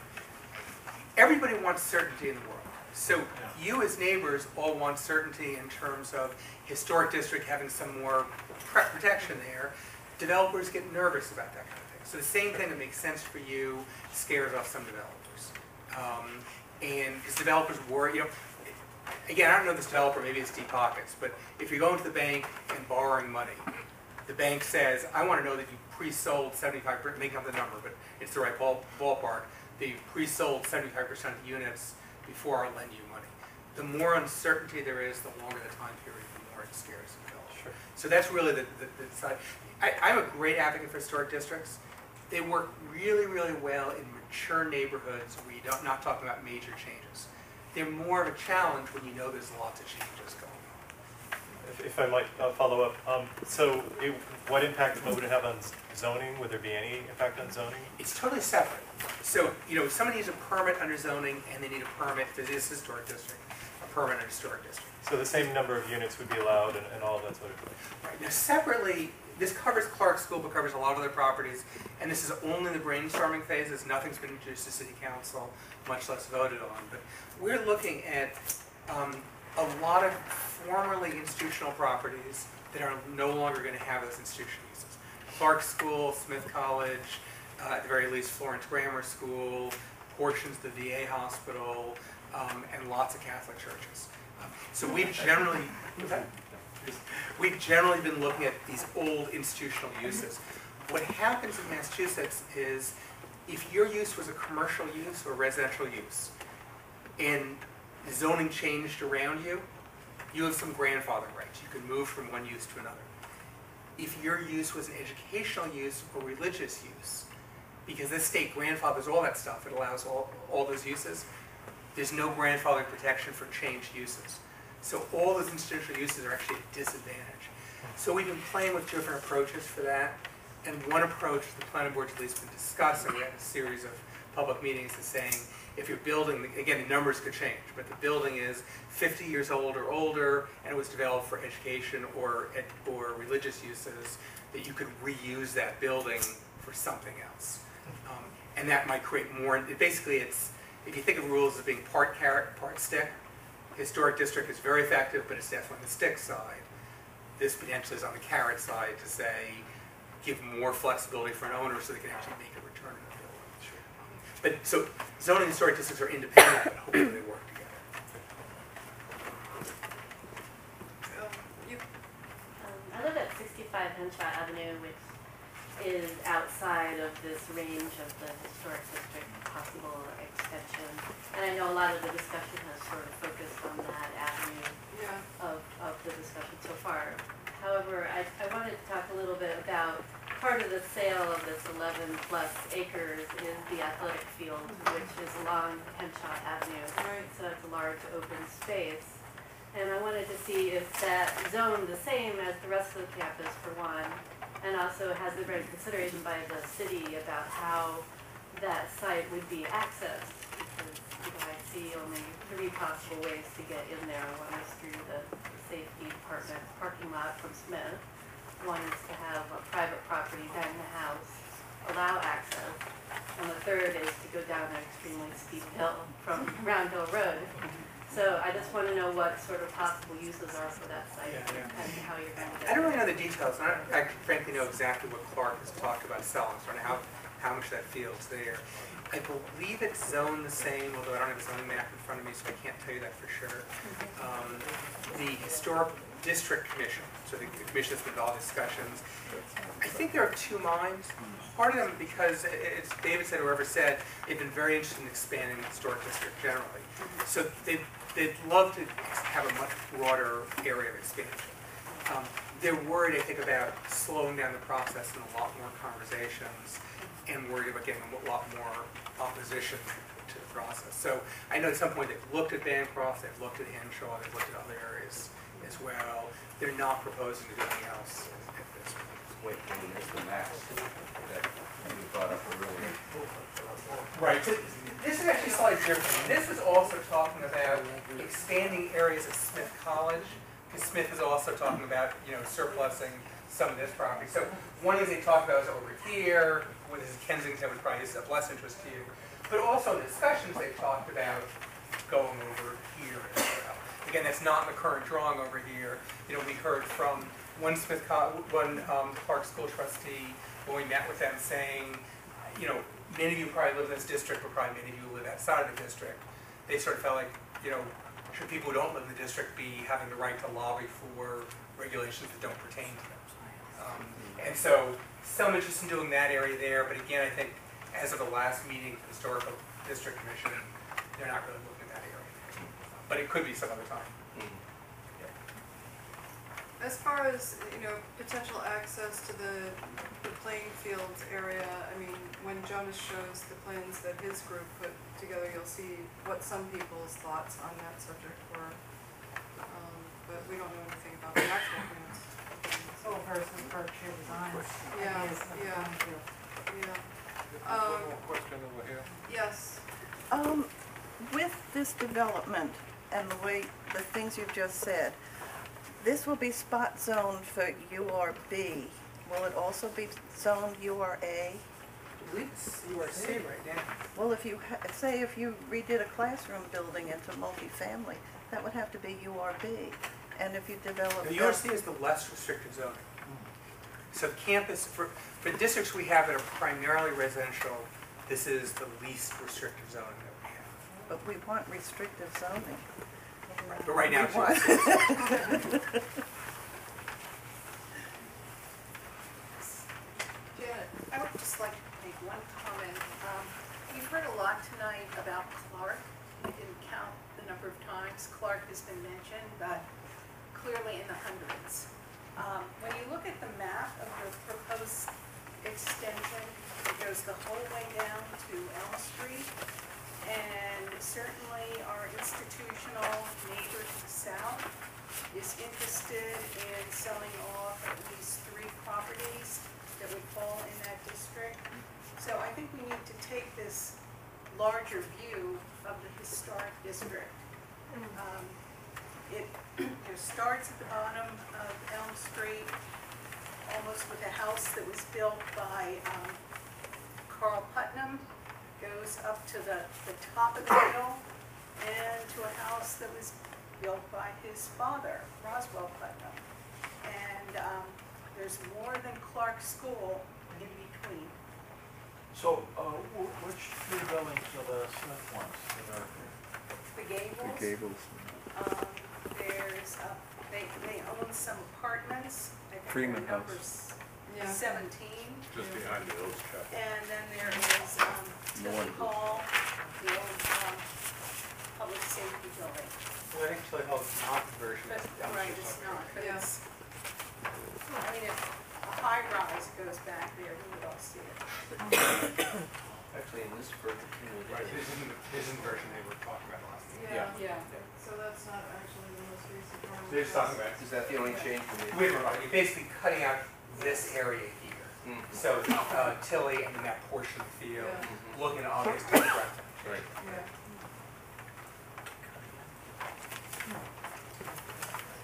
everybody wants certainty in the world. So you as neighbors all want certainty in terms of historic district having some more protection there. Developers get nervous about that kind of thing. So the same thing that makes sense for you scares off some developers. Um, and because developers worry, you know, again, I don't know this developer, maybe it's deep pockets, but if you're going to the bank and borrowing money, the bank says, I want to know that you pre-sold seventy-five, per- make up the number, but it's the right ball, ballpark, you pre-sold seventy-five percent of the units before I lend you money. the more uncertainty there is, the longer the time period, the more it scares the village. So that's really the, the, the side. I, I'm a great advocate for historic districts. They work really, really well in mature neighborhoods where you don't, not talking about major changes. They're more of a challenge when you know there's lots of changes going on. If, if I might uh, follow up, um, so it, what impact would it have on zoning? Would there be any impact on zoning? It's totally separate. So, you know, if somebody needs a permit under zoning and they need a permit for this historic district, a permit under historic district. So the same number of units would be allowed and, and all of that sort of thing? Right, now separately, this covers Clarke School, but covers a lot of other properties, and this is only the brainstorming phases, nothing's been introduced to city council, much less voted on, but we're looking at, um, a lot of formerly institutional properties that are no longer gonna have those institutional. Clarke School, Smith College, uh, at the very least Florence Grammar School, portions of the VA hospital, um, and lots of Catholic churches. Um, So we've generally, we've generally been looking at these old institutional uses. What happens in Massachusetts is if your use was a commercial use or residential use, and the zoning changed around you, you have some grandfather rights. You can move from one use to another. If your use was an educational use or religious use, because this state grandfathers all that stuff, it allows all, all those uses, there's no grandfathering protection for changed uses. So all those institutional uses are actually a disadvantage. So we've been playing with different approaches for that. And one approach the planning board's at least been discussing, we had a series of public meetings, is saying, if you're building, again, the numbers could change, but the building is 50 years old or older, and it was developed for education or, or religious uses, that you could reuse that building for something else. Um, And that might create more, it- basically, it's, if you think of rules as being part carrot, part stick, historic district is very effective, but it's definitely on the stick side. This potentially is on the carrot side to say, give more flexibility for an owner so they can actually make a return on the building. But, so zoning and historic districts are independent, but hopefully they work together. Um, You, Um, I live at sixty-five Henshaw Avenue, which is outside of this range of the historic district possible extension. And I know a lot of the discussion has sort of focused on that avenue yeah, of, of the discussion so far. However, I, I wanted to talk a little bit about, part of the sale of this eleven plus acres is the athletic field, mm-hmm. which is along Henshaw Avenue. Right. So it's a large open space. And I wanted to see if that zoned the same as the rest of the campus for one, and also has the right consideration by the city about how that site would be accessed. Because, you know, I see only three possible ways to get in there. One is through the safety department parking lot from Smith. One is to have a private property behind the house allow access. And the third is to go down an extremely steep hill from Round Hill Road. So I just want to know what sort of possible uses are for that site Yeah, yeah. and how you're going to get I don't really know the details, and I don't- I frankly know exactly what Clarke has talked about selling, so I don't know how, how much that field's there. I believe it's zoned the same, although I don't have a zoning map in front of me, so I can't tell you that for sure. Um, The Historic District Commission, so the commission that's been in discussions, I think there are two minds. Part of them, because it's, David said, whoever said, they've been very interested in expanding the historic district generally. So they'd, they'd love to have a much broader area of expansion. Um, They're worried, I think, about slowing down the process and a lot more conversations, and worried about getting a lot more opposition to the process. So I know at some point they've looked at Bancroft, they've looked at Henshaw, they've looked at other areas as well. They're not proposing to do anything else at this point. Wait, there's the max that you brought up earlier. Right, so this is actually slightly different. This is also talking about expanding areas of Smith College, because Smith is also talking about, you know, surplusing some of this property. So one of the things they talked about is over here, with this Kensington, which probably is of less interest to you. But also in discussions, they've talked about going over here as well. Again, that's not in the current drawing over here. You know, we heard from one Smith, Co- one um, Clarke School trustee, when we met with them, saying, you know, many of you probably live in this district, but probably many of you live outside of the district. They sort of felt like, you know, should people who don't live in the district be having the right to lobby for regulations that don't pertain to them? Um, And so, some interest in doing that area there, but again, I think as of the last meeting, the Historical District Commission, they're not really looking at that area. But it could be some other time. As far as, you know, potential access to the, the playing fields area, I mean, when Jonas shows the plans that his group put together, you'll see what some people's thoughts on that subject were. Um, But we don't know anything about the actual plans. Oh, versus Berkshire Designs. Yeah, ideas of the yeah. Brownfield. Yeah. One Um, more question over here. Yes, Um, with this development and the way, the things you've just said, this will be spot zoned for URB. Will it also be zoned URA? It's URC right now. Well, if you, ha- say if you redid a classroom building into multifamily, that would have to be URB. And if you develop. The URC is the less restricted zoning. So campus, for, for districts we have that are primarily residential, this is the least restrictive zoning that we have. But we want restrictive zoning. But right now, We want- Janet, I would just like to make one comment. Um, You've heard a lot tonight about Clarke. We didn't count the number of times Clarke has been mentioned, but clearly in the hundreds. Um, When you look at the map of the proposed extension, it goes the whole way down to Elm Street. And certainly our institutional neighbor to the south is interested in selling off at least three properties that would fall in that district. So I think we need to take this larger view of the historic district. Um, It, it starts at the bottom of Elm Street, almost with a house that was built by um, Carl Putnam, goes up to the, the top of the hill, and to a house that was built by his father, Roswell Putnam. And um, there's more than Clarke School in between. So, uh, wh- which three buildings are the Smith ones that are? The Gables. Um, there's, uh, they, they own some apartments. I think Freeman they're House. numbers yeah. Seventeen. Just behind the old chapel. And then there is, um, Tilly Hall, the old, um, public safety building. Well, I think Tilly Hall is not the version. But, that Elm right, Street's it's on. not, but Yeah. it's, I mean, if a high rise goes back there, we would all see it. Actually, in this version, Right, this isn't, the- this isn't the version they were talking about last time. Yeah, Yeah. so that's not actually the most recent one. They're just talking about, is that the only change from the? wait, wait, wait, you're basically cutting out this area here. Mhm. So, uh, Tilly and then that portion of the field, Yeah. Looking at August to the. Right. Yeah.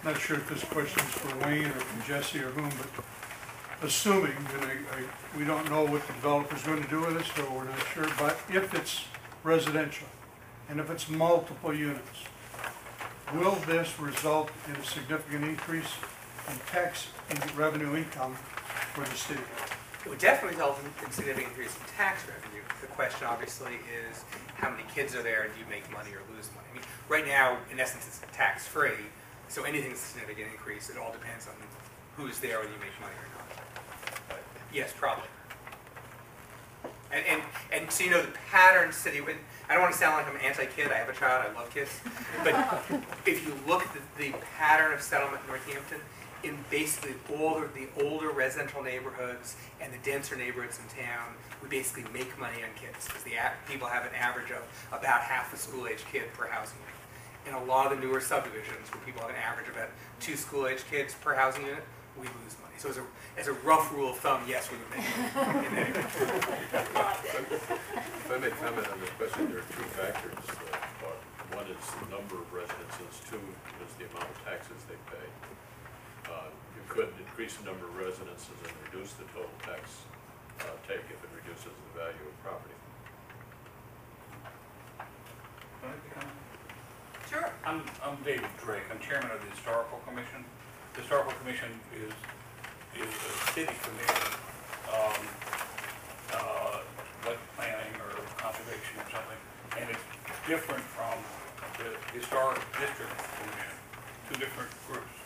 Not sure if this question's for Wayne or from Jesse or whom, but assuming, that I, I, we don't know what the developer's gonna do with it, so we're not sure, but if it's residential, and if it's multiple units, will this result in a significant increase in tax in revenue income for the city? It would definitely result in in significant increase in tax revenue. The question obviously is, how many kids are there and do you make money or lose money? I mean, right now, in essence, it's tax-free, so anything's a significant increase. It all depends on who's there, whether you make money or not. But Yes, probably. And, and, and so you know the pattern city, when- I don't want to sound like I'm an anti-kid, I have a child, I love kids. But if you look at the, the pattern of settlement in Northampton, in basically all of the older residential neighborhoods and the denser neighborhoods in town, we basically make money on kids. Because the, people have an average of about half a school-age kid per housing unit. In a lot of the newer subdivisions, where people have an average of about two school-age kids per housing unit, we lose money. So as a, as a rough rule of thumb, yes, we would make money. If I may comment on this question, there are two factors. uh, One is the number of residences, two is the amount of taxes they pay. Uh, You could increase the number of residences and reduce the total tax uh, take if it reduces the value of property. Sure. I'm, I'm David Drake, I'm chairman of the Historical Commission. The Historical Commission is, is a city commission, um, uh, like planning or conservation or something, and it's different from the Historic District Commission, two different groups.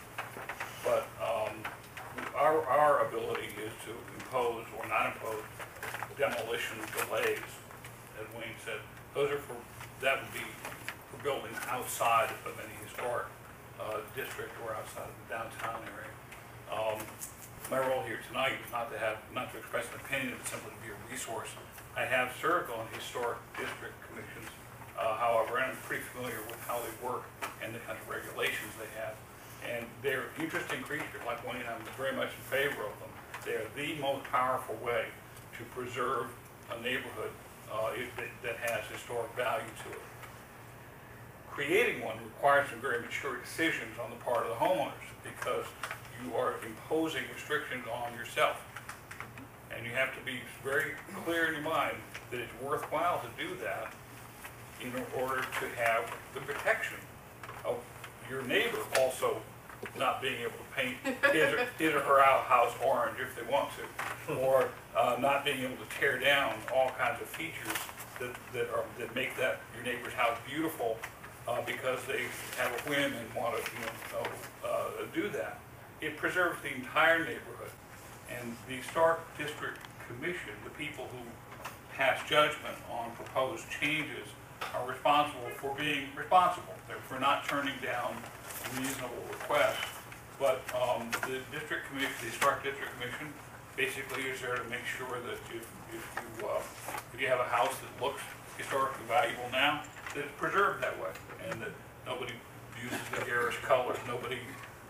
But, um, our, our ability is to impose or not impose demolition delays, as Wayne said. Those are for, that would be for buildings outside of any historic uh, district or outside of the downtown area. Um, My role here tonight is not to have, not to express an opinion, but simply to be a resource. I have served on historic district commissions, uh, however, and I'm pretty familiar with how they work and the kind of regulations they have. And they're interesting creatures, like Wayne, I'm very much in favor of them. They're the most powerful way to preserve a neighborhood uh, that that has historic value to it. Creating one requires some very mature decisions on the part of the homeowners because you are imposing restrictions on yourself. And you have to be very clear in your mind that it's worthwhile to do that in order to have the protection of your neighbor also not being able to paint his or, his or her out- house orange if they want to, or uh, not being able to tear down all kinds of features that, that are, that make that, your neighbor's house beautiful, uh, because they have a whim and want to, you know, uh, do that. It preserves the entire neighborhood. And the Historic District Commission, the people who pass judgment on proposed changes are responsible for being responsible. For not turning down reasonable request, But um, the district commission, the Historic District Commission, basically is there to make sure that if, if you, uh, if you have a house that looks historically valuable now, that it's preserved that way, and that nobody uses the garish colors, nobody,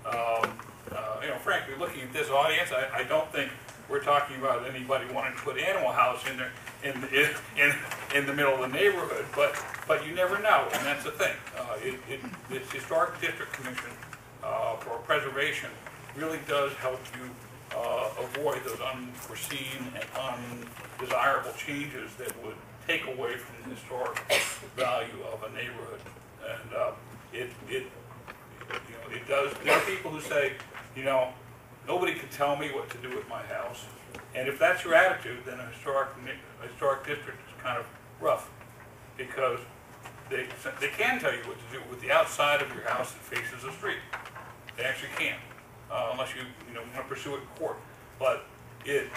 um, uh, you know, frankly, looking at this audience, I, I don't think we're talking about anybody wanting to put Animal House in there, in, in, in, in the middle of the neighborhood, but, but you never know, and that's the thing. It, it, this Historic District Commission, uh, for preservation really does help you, uh, avoid those unforeseen and undesirable changes that would take away from the historic value of a neighborhood. And, uh, it, it, you know, it does, there are people who say, you know, nobody can tell me what to do with my house. And if that's your attitude, then a historic, a historic district is kind of rough, because they, they can tell you what to do with the outside of your house that faces the street. They actually can, uh, unless you, you know, want to pursue it in court. But it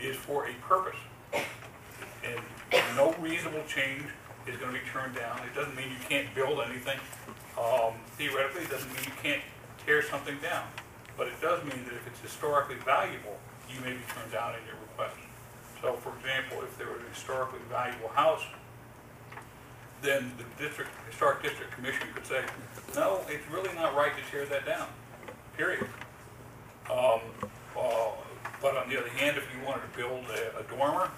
is for a purpose. And no reasonable change is gonna be turned down. It doesn't mean you can't build anything. Um, theoretically, it doesn't mean you can't tear something down. But it does mean that if it's historically valuable, you may be turned down in your request. So for example, if there was a historically valuable house, then the district, historic district commission could say, no, it's really not right to tear that down, period. Um, uh, but on the other hand, if you wanted to build a, a dormer,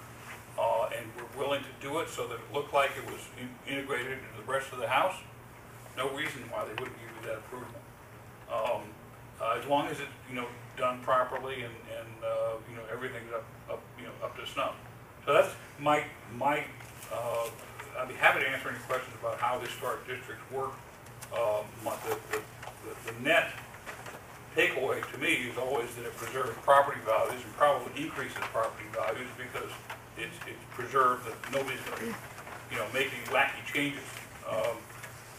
uh, and were willing to do it so that it looked like it was in- integrated into the rest of the house, no reason why they wouldn't give you that approval. Um, uh, as long as it's, you know, done properly and, and, uh, you know, everything's up, up, you know, up to snuff. So that's my, my, uh, I'd be happy to answer any questions about how historic districts work. Um, the, the, the- net takeaway to me is always that it preserves property values and probably increases property values because it's, it's preserved that nobody's gonna, you know, make any wacky changes. Um,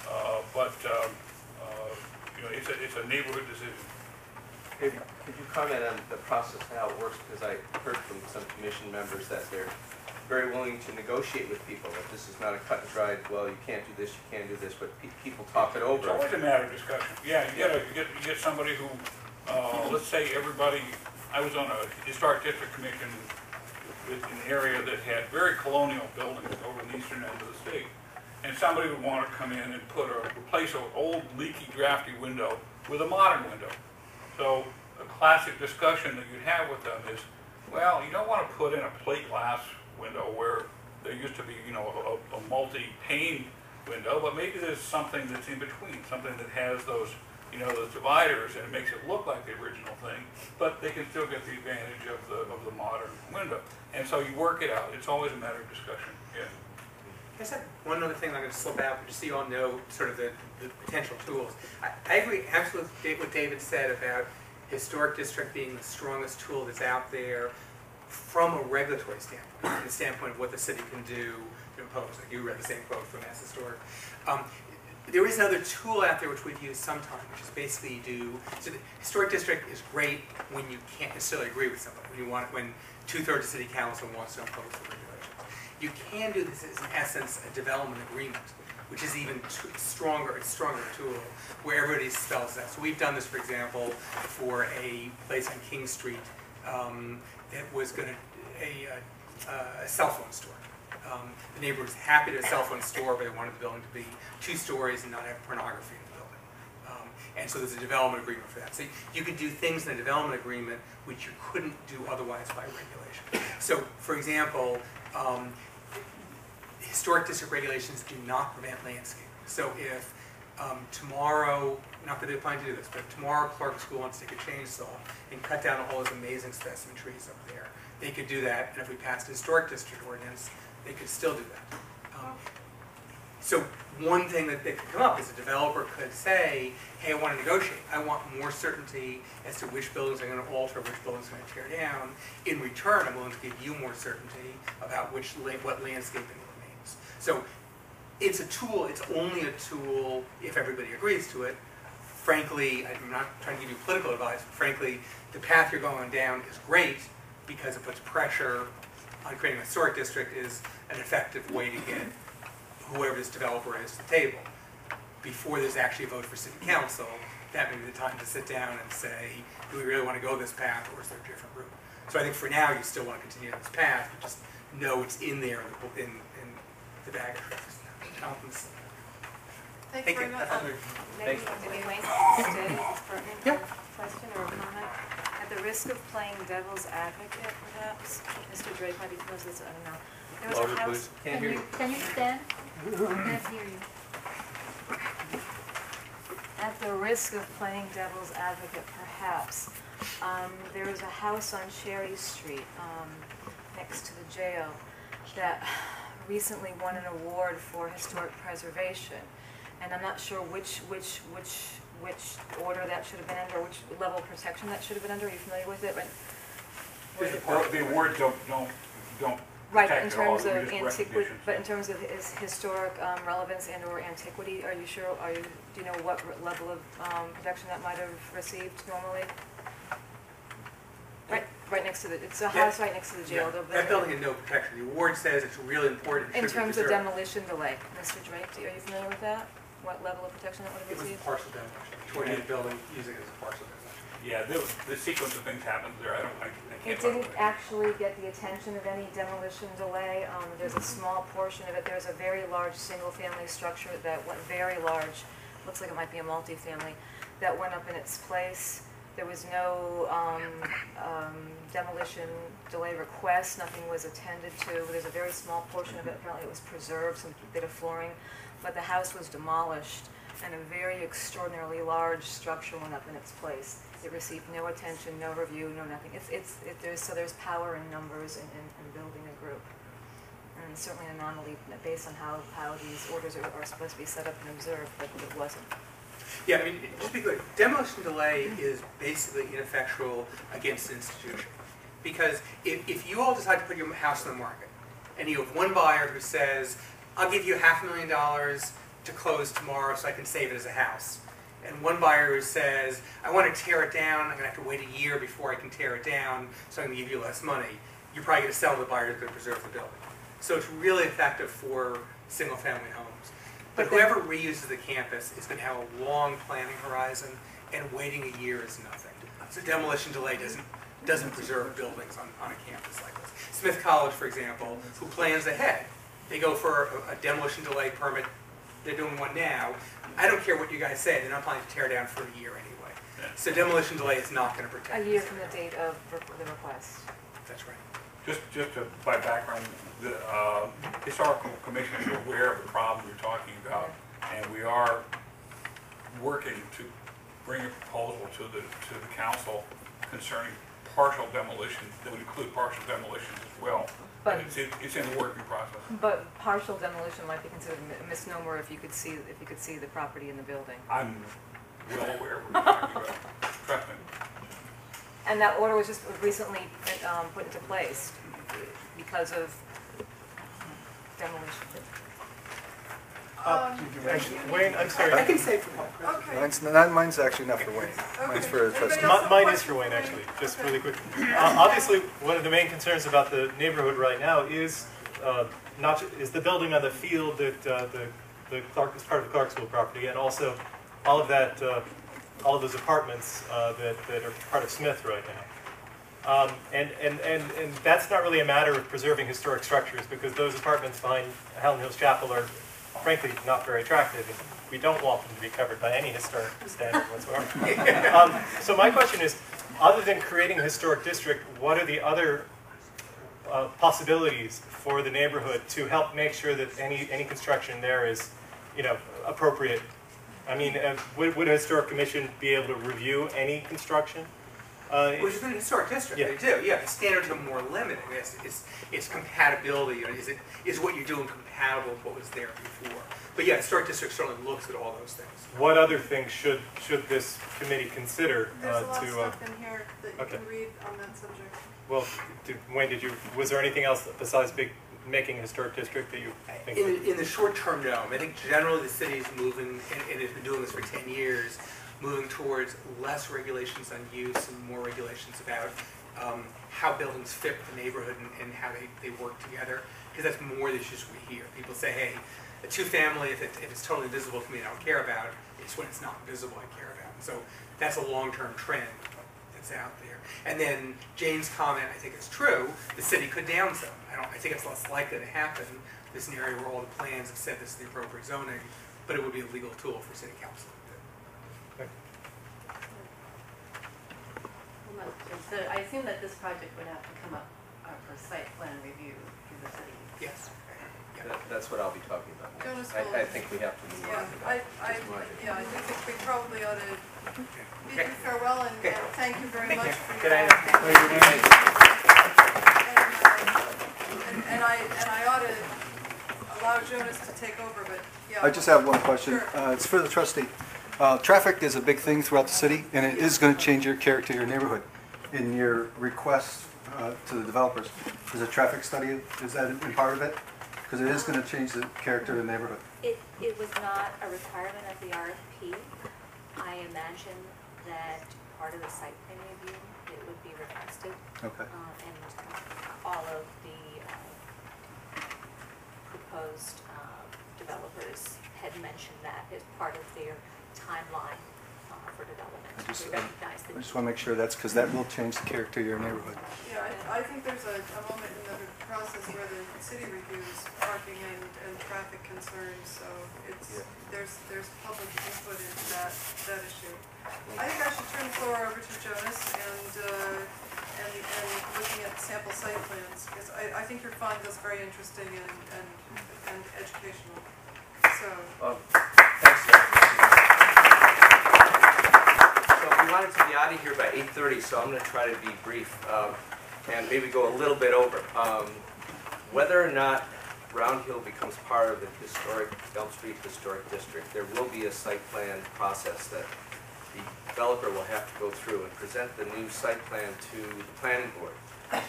uh, but, um, uh, you know, it's a, it's a neighborhood decision. Could could you comment on the process, how it works? Because I heard from some commission members that they're very willing to negotiate with people, that this is not a cut and dried, well, you can't do this, you can't do this, but pe- people talk it over. It's always a matter of discussion. Yeah, you get, a- you get, you get somebody who, uh, let's say everybody, I was on a historic district commission with an area that had very colonial buildings over in the eastern end of the state. And somebody would want to come in and put a, replace an old leaky drafty window with a modern window. So a classic discussion that you'd have with them is, well, you don't want to put in a plate glass window where there used to be, you know, a, a multi-pane window, but maybe there's something that's in between, something that has those, you know, those dividers and it makes it look like the original thing, but they can still get the advantage of the, of the modern window. And so you work it out. It's always a matter of discussion, yeah. I have one other thing I'm going to slip out, just so you all know sort of the, the potential tools. I, I agree absolutely with what David said about historic district being the strongest tool that's out there from a regulatory standpoint, from the standpoint of what the city can do to impose. Like you read the same quote from Mass Historic. Um, there is another tool out there which we've used sometime, which is basically do, so the historic district is great when you can't necessarily agree with somebody, when you want, when two-thirds of city council wants to impose the regulations. You can do this as in essence a development agreement which is even stronger, it's stronger tool, where everybody spells that. So we've done this, for example, for a place on King Street um, that was gonna, a, uh, a cell phone store. Um, The neighbor was happy to have a cell phone store, but they wanted the building to be two stories and not have pornography in the building. Um, And so there's a development agreement for that. So you could do things in a development agreement which you couldn't do otherwise by regulation. So, for example, um, historic district regulations do not prevent landscaping. So if um, tomorrow, not that they plan to do this, but tomorrow Clarke School wants to take a chainsaw and cut down all those amazing specimen trees up there, they could do that, and if we passed a historic district ordinance, they could still do that. Um, So one thing that that could come up is a developer could say, hey, I want to negotiate. I want more certainty as to which buildings I'm going to alter, which buildings I'm going to tear down. In return, I'm willing to give you more certainty about which, what landscaping remains. So it's a tool, it's only a tool if everybody agrees to it. Frankly, I'm not trying to give you political advice, but frankly, the path you're going down is great because it puts pressure on creating a historic district is an effective way to get whoever this developer is to the table. Before there's actually a vote for city council, that may be the time to sit down and say, do we really want to go this path or is there a different route? So I think for now, you still want to continue on this path, but just know it's in there in in, in the bag of tricks. Thank you very much. Maybe, maybe Wayne stay, it's pertinent question or comment. At the risk of playing devil's advocate, perhaps, Mr. Drake might be close to this, I don't know. There was a house. please. Can't hear you, you. can you stand? I can't hear you. At the risk of playing devil's advocate, perhaps, um, there is a house on Cherry Street, um, next to the jail, that recently won an award for historic preservation. And I'm not sure which, which, which, which order that should have been under, which level of protection that should have been under, are you familiar with it? But- Well, The awards don't, don't, don't Right, protect in all, terms of just antiquity, but in terms of his historic um, relevance and or antiquity, are you sure, are you, do you know what r- level of um, protection that might have received normally? Right, right next to the, it's a Yeah. house right next to the jail. Yeah, the- That building had no protection. The award says it's really important. In should be terms of preserved. demolition delay, Mr. Drake, do- are you familiar with that? What level of protection that would It have was received? partial demolition. Tore the building, using it as a partial demolition. Yeah, the, the sequence of things happens there, I don't, I I It can't. didn't actually get the attention of any demolition delay. Um, There's a small portion of it, there's a very large single-family structure that went, very large, looks like it might be a multifamily, that went up in its place. There was no um, um, demolition delay request, nothing was attended to. There's a very small portion of it, apparently it was preserved, some bit of flooring, but the house was demolished and a very extraordinarily large structure went up in its place. It received no attention, no review, no nothing. It's, it's, it, there's, so there's power in numbers in, in building a group. And certainly an anomaly based on how, how these orders are, are supposed to be set up and observed, but it wasn't. Yeah, I mean, just be clear, demolition delay is basically ineffectual against an institution. Because if, if you all decide to put your house on the market, and you have one buyer who says, I'll give you half a million dollars to close tomorrow so I can save it as a house. And one buyer who says, I want to tear it down, I'm gonna have to wait a year before I can tear it down, so I'm gonna give you less money. You're probably sell to the buyer who's gonna preserve the building. So it's really effective for single-family homes. But But then- whoever reuses the campus is gonna have a long planning horizon, and waiting a year is nothing. So demolition delay doesn't, doesn't preserve buildings on, on a campus like this. Smith College, for example, who plans ahead, they go for a- a demolition delay permit, they're doing one now. I don't care what you guys say, they're not planning to tear down for a year anyway. So demolition delay is not gonna protect. A year from the date of re- the request. That's right. Just, just to, by background, the, uh, historical commission is aware of the problem you're talking about, and we are working to bring a proposal to the, to the council concerning partial demolition, that would include partial demolition as well. But- It's, in- it's in the working process. But partial demolition might be considered a misnomer if you could see, if you could see the property in the building. I'm well aware of what you're talking about, trust me. And that order was just recently um, put into place because of demolition. Actually, Wayne, I'm sorry. I can say for one. Okay. Mine's, not, mine's actually not for Wayne. Mine's for Okay. trustee. Anybody? Mi- Mine is for Wayne, actually, just really quick. Uh, Obviously, one of the main concerns about the neighborhood right now is uh, not, ju- is the building on the field that uh, the the Clarke, as part of the Clarksville property, and also all of that, uh, all of those apartments uh, that, that are part of Smith right now. Um, and, and, and, and that's not really a matter of preserving historic structures, because those apartments behind Helen Hills Chapel are frankly not very attractive. We don't want them to be covered by any historic standard whatsoever. um, so my question is, other than creating a historic district, what are the other uh, possibilities for the neighborhood to help make sure that any, any construction there is, you know, appropriate? I mean, uh, would, would a historic commission be able to review any construction? Uh, Which is in a historic district, Yeah. they do, yeah, the standards are more limited, it's, it's, it's compatibility, you know, is it, is what you're doing compatible with what was there before? But yeah, historic district certainly looks at all those things. What other things should, should this committee consider There's uh, a lot of to, uh, in here that you okay. can read on that subject. well, did, Wayne, did you, was there anything else besides big, making a historic district that you think? In, in the short term, no, I think generally the city is moving, and, and has been doing this for ten years, moving towards less regulations on use and more regulations about, um, how buildings fit the neighborhood and, and how they, they work together, because that's more the issues we hear, people say, hey, a two-family, if it, if it's totally visible to me, I don't care about, it. it's when it's not visible I care about, and so that's a long-term trend that's out there. And then Jane's comment, I think is true, the city could down downzone. I don't, I think it's less likely to happen, this is an area where all the plans have said this is the appropriate zoning, but it would be a legal tool for city council to do. So I assume that this project would have to come up uh, for site plan review through the city. Yes. That- That's what I'll be talking about. Jonas I, I think we have to move Yeah, on. I, I, yeah, I think that we probably ought to bid you farewell and, and thank you very Thank much you. for Good your. night. And, and I, and I ought to allow Jonas to take over, but, yeah. I just have one question. Sure. Uh, It's for the trustee. Uh, Traffic is a big thing throughout the city, and it is going to change your character, your neighborhood. In your request uh, to the developers, is a traffic study, is that in part of it? Because it is going to change the character of the neighborhood. It, it was not a requirement of the RFP. I imagine that part of the site plan review, it would be requested. Okay. uh, And all of the uh, proposed uh, developers had mentioned that as part of their timeline uh, for development. I just, We recognize the I just want to make sure that's, because that will change the character of your neighborhood. Yeah, I, I think there's a, a moment in the process where the city reviews parking and, and traffic concerns, so it's, there's, there's public input into that, that issue. I think I should turn the floor over to Jonas and, uh, and, and looking at sample site plans, because I, I think your find this very interesting and, and, and educational, so. Um, Thanks, Sarah. We wanted to be out of here by eight thirty, so I'm gonna try to be brief, um, and maybe go a little bit over. Um, Whether or not Round Hill becomes part of the historic, Elm Street Historic District, there will be a site plan process that the developer will have to go through and present the new site plan to the planning board. Uh,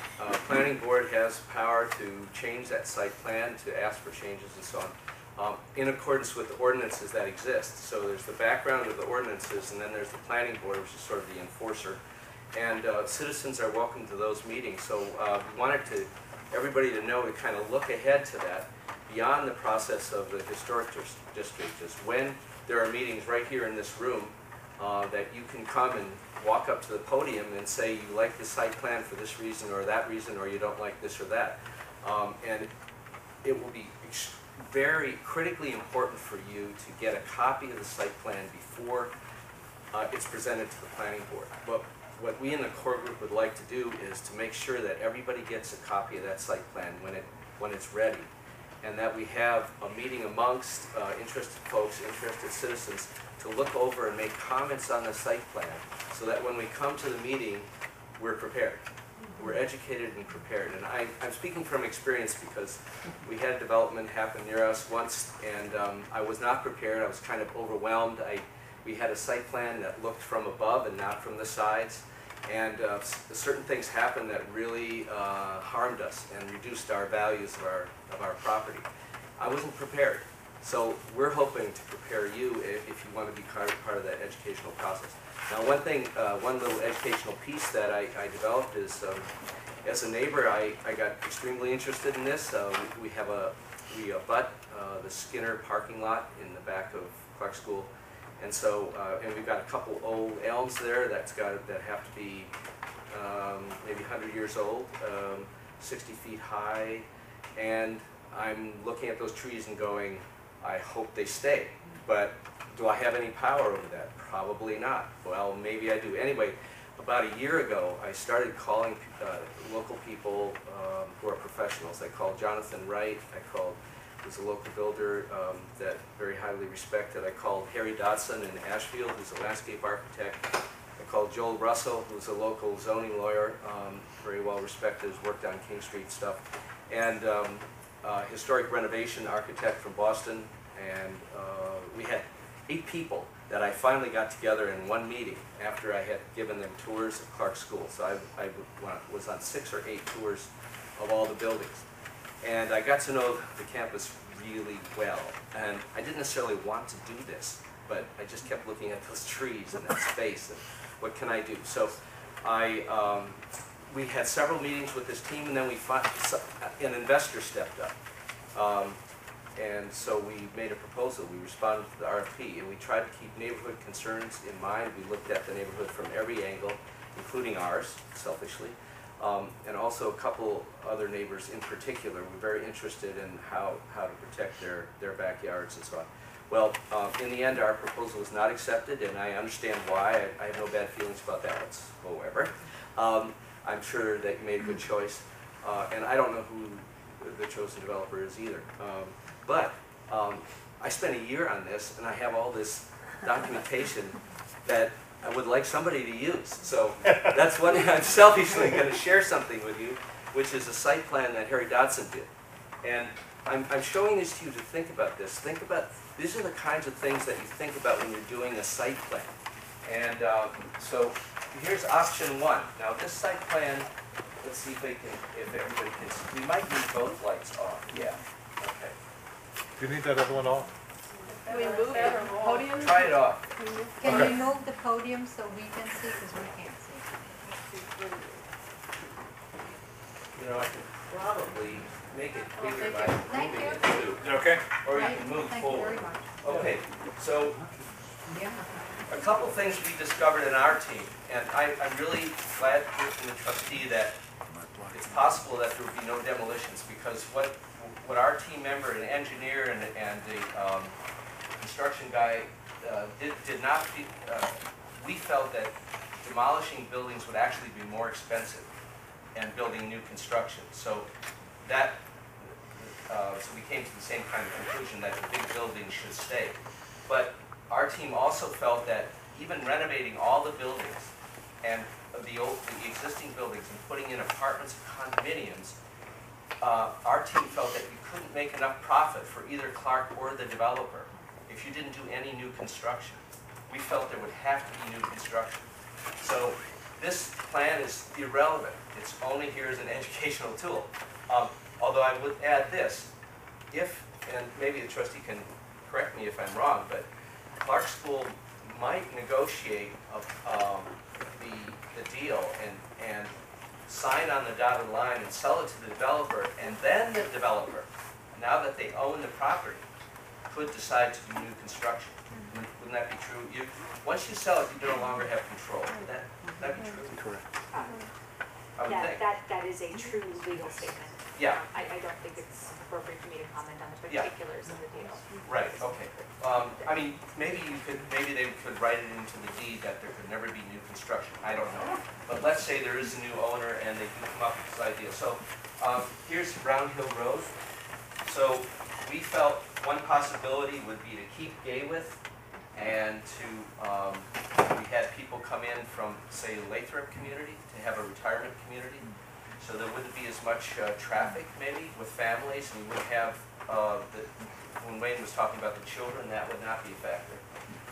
Planning board has power to change that site plan, to ask for changes and so on um, in accordance with the ordinances that exist. So there's the background of the ordinances, and then there's the planning board, which is sort of the enforcer. And uh, citizens are welcome to those meetings, so uh, we wanted to, everybody to know, to kind of look ahead to that, beyond the process of the historic dis- district, is when there are meetings right here in this room, uh, that you can come and walk up to the podium and say you like the site plan for this reason or that reason, or you don't like this or that. Um, And it will be very critically important for you to get a copy of the site plan before uh, it's presented to the planning board. What, what we in the core group would like to do is to make sure that everybody gets a copy of that site plan when it, when it's ready. And that we have a meeting amongst uh, interested folks, interested citizens, to look over and make comments on the site plan, so that when we come to the meeting, we're prepared we're educated and prepared. And I, I'm speaking from experience because we had development happen near us once, and um, I was not prepared. I was kind of overwhelmed. I, we had a site plan that looked from above and not from the sides, and uh, certain things happened that really uh, harmed us and reduced our values of our of our property. I wasn't prepared. So we're hoping to prepare you if, if you want to be part of, part of that educational process. Now, one thing, uh, one little educational piece that I, I developed is, um, as a neighbor, I, I got extremely interested in this. Uh, we, we have a we abut uh, the Skinner parking lot in the back of Clarke School. And so, uh, and we've got a couple old elms there that's got, that have to be um, maybe 100 years old, um, 60 feet high. And I'm looking at those trees and going, I hope they stay. But do I have any power over that? Probably not. Well, maybe I do. Anyway, about a year ago, I started calling uh, local people um, who are professionals. I called Jonathan Wright. I called, who's a local builder um, that very highly respected. I called Harry Dodson in Ashfield, who's a landscape architect. I called Joel Russell, who's a local zoning lawyer, um, very well respected, has worked on King Street stuff. And um, uh, historic renovation architect from Boston. And uh, we had eight people that I finally got together in one meeting after I had given them tours of Clarke School. So I, I was on six or eight tours of all the buildings. And I got to know the campus really well. And I didn't necessarily want to do this, but I just kept looking at those trees and that space and what can I do? So I, um, we had several meetings with this team and then we, fi- an investor stepped up. Um, and so we made a proposal, we responded to the RFP, and we tried to keep neighborhood concerns in mind. We looked at the neighborhood from every angle, including ours, selfishly. Um, and also a couple other neighbors in particular were very interested in how, how to protect their, their backyards and so on. Well, uh, in the end, our proposal was not accepted, and I understand why. I, I have no bad feelings about that whatsoever. Um, I'm sure that you made a good choice, uh, and I don't know who the chosen developer is either. Um, but um, I spent a year on this, and I have all this documentation that I would like somebody to use. So that's what I'm selfishly going to share something with you, which is a site plan that Harry Dodson did. And I'm, I'm showing this to you to think about this. Think about, these are the kinds of things that you think about when you're doing a site plan. And um, so here's option one. Now this site plan, let's see if they can, if everybody can, see. we might need both lights on, yeah, okay. Do you need that other one off? Can we move the podium? Try it off. Can Okay. you move the podium so we can see, because we can't see? You know, I could probably make it bigger by Thank moving you. it too. Is that okay? Or you can move Thank you forward. very much. Okay, so Yeah. a couple things we discovered in our team, and I, I'm really glad to from the trustee that it's possible that there would be no demolitions, because what, what our team member, an engineer and, and the, um, construction guy, uh, did, did not, uh, we felt that demolishing buildings would actually be more expensive and building new construction. So that, uh, so we came to the same kind of conclusion that the big buildings should stay. But our team also felt that even renovating all the buildings and the old, the existing buildings and putting in apartments and condominiums, uh, our team felt that you couldn't make enough profit for either Clarke or the developer if you didn't do any new construction. We felt there would have to be new construction. So this plan is irrelevant. It's only here as an educational tool. Um, although I would add this, if, and maybe the trustee can correct me if I'm wrong, but Clarke School might negotiate of, um, the, the deal and, and sign on the dotted line and sell it to the developer, and then the developer, now that they own the property, could decide to do new construction. Mm-hmm. Wouldn't wouldn't that be true? You, once you sell it, you no longer have control. Would that, would that be true? Correct. Mm-hmm. I would Yeah, think. that, that is a true legal statement. Yeah. I, I don't think it's appropriate for me to comment on the Yeah. particulars of the deal. Right, okay. Um, I mean, maybe you could, maybe they could write it into the deed that there could never be new construction, I don't know. But let's say there is a new owner and they can come up with this idea. So, um, here's Round Hill Road. So, we felt one possibility would be to keep Gawith and to, um, we had people come in from, say, Lathrop community to have a retirement community. So there wouldn't be as much uh, traffic maybe with families, and we would have, uh, the, when Wayne was talking about the children, that would not be a factor.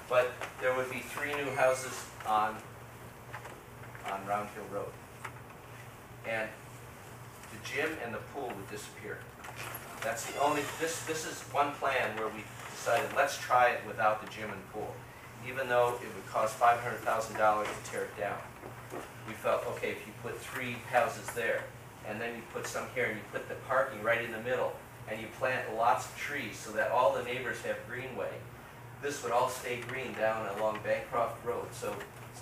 But there would be three new houses on, on Round Hill Road. And the gym and the pool would disappear. That's the only, this, this is one plan where we decided, let's try it without the gym and pool. Even though it would cost five hundred thousand dollars to tear it down. We felt, okay, if you put three houses there, and then you put some here, and you put the parking right in the middle, and you plant lots of trees so that all the neighbors have greenway, this would all stay green down along Bancroft Road. So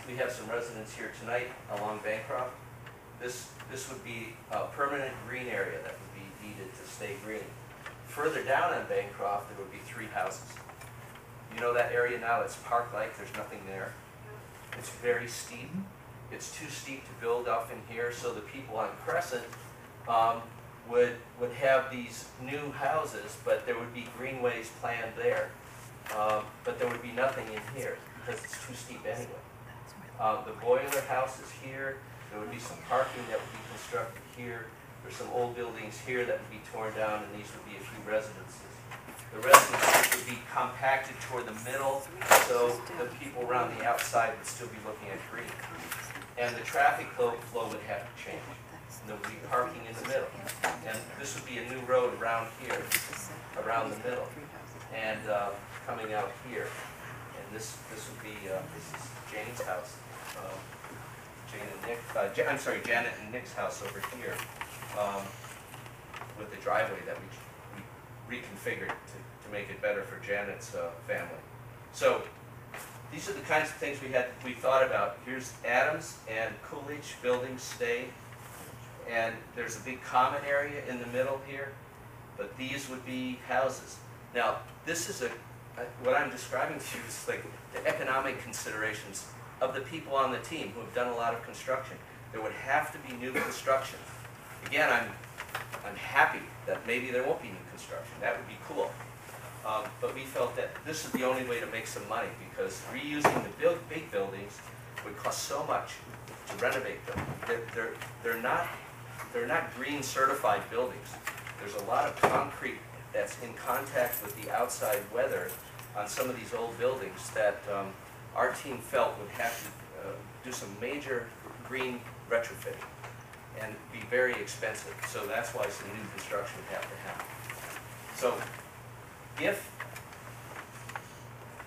we have some residents here tonight along Bancroft. This, this would be a permanent green area that would be deeded to stay green. Further down on Bancroft, there would be three houses. You know that area now, it's park-like, there's nothing there. It's very steep. It's too steep to build up in here, so the people on Crescent um, would, would have these new houses, but there would be greenways planned there. Um, But there would be nothing in here, because it's too steep anyway. Uh, The boiler house is here, there would be some parking that would be constructed here. There's some old buildings here that would be torn down, and these would be a few residences. The residences would be compacted toward the middle, so the people around the outside would still be looking at green. And the traffic flow would have to change. There would be parking in the middle. And this would be a new road around here, around the middle, and uh, coming out here. And this, this would be, uh, this is Jane's house. um, Jane and Nick, uh, Ja- I'm sorry, Janet and Nick's house over here, um, with the driveway that we we reconfigured to, to make it better for Janet's, uh, family. So, these are the kinds of things we had, we thought about. Here's Adams and Coolidge buildings stay, and there's a big common area in the middle here, but these would be houses. Now, this is a, what I'm describing to you is like the economic considerations of the people on the team who have done a lot of construction. There would have to be new construction. Again, I'm, I'm happy that maybe there won't be new construction. That would be cool. Um, but we felt that this is the only way to make some money because reusing the big buildings would cost so much to renovate them. They're, they're, they're not, they're not green certified buildings. There's a lot of concrete that's in contact with the outside weather on some of these old buildings that, um, our team felt would have to, uh, do some major green retrofitting and be very expensive. So that's why some new construction would have to happen. So if,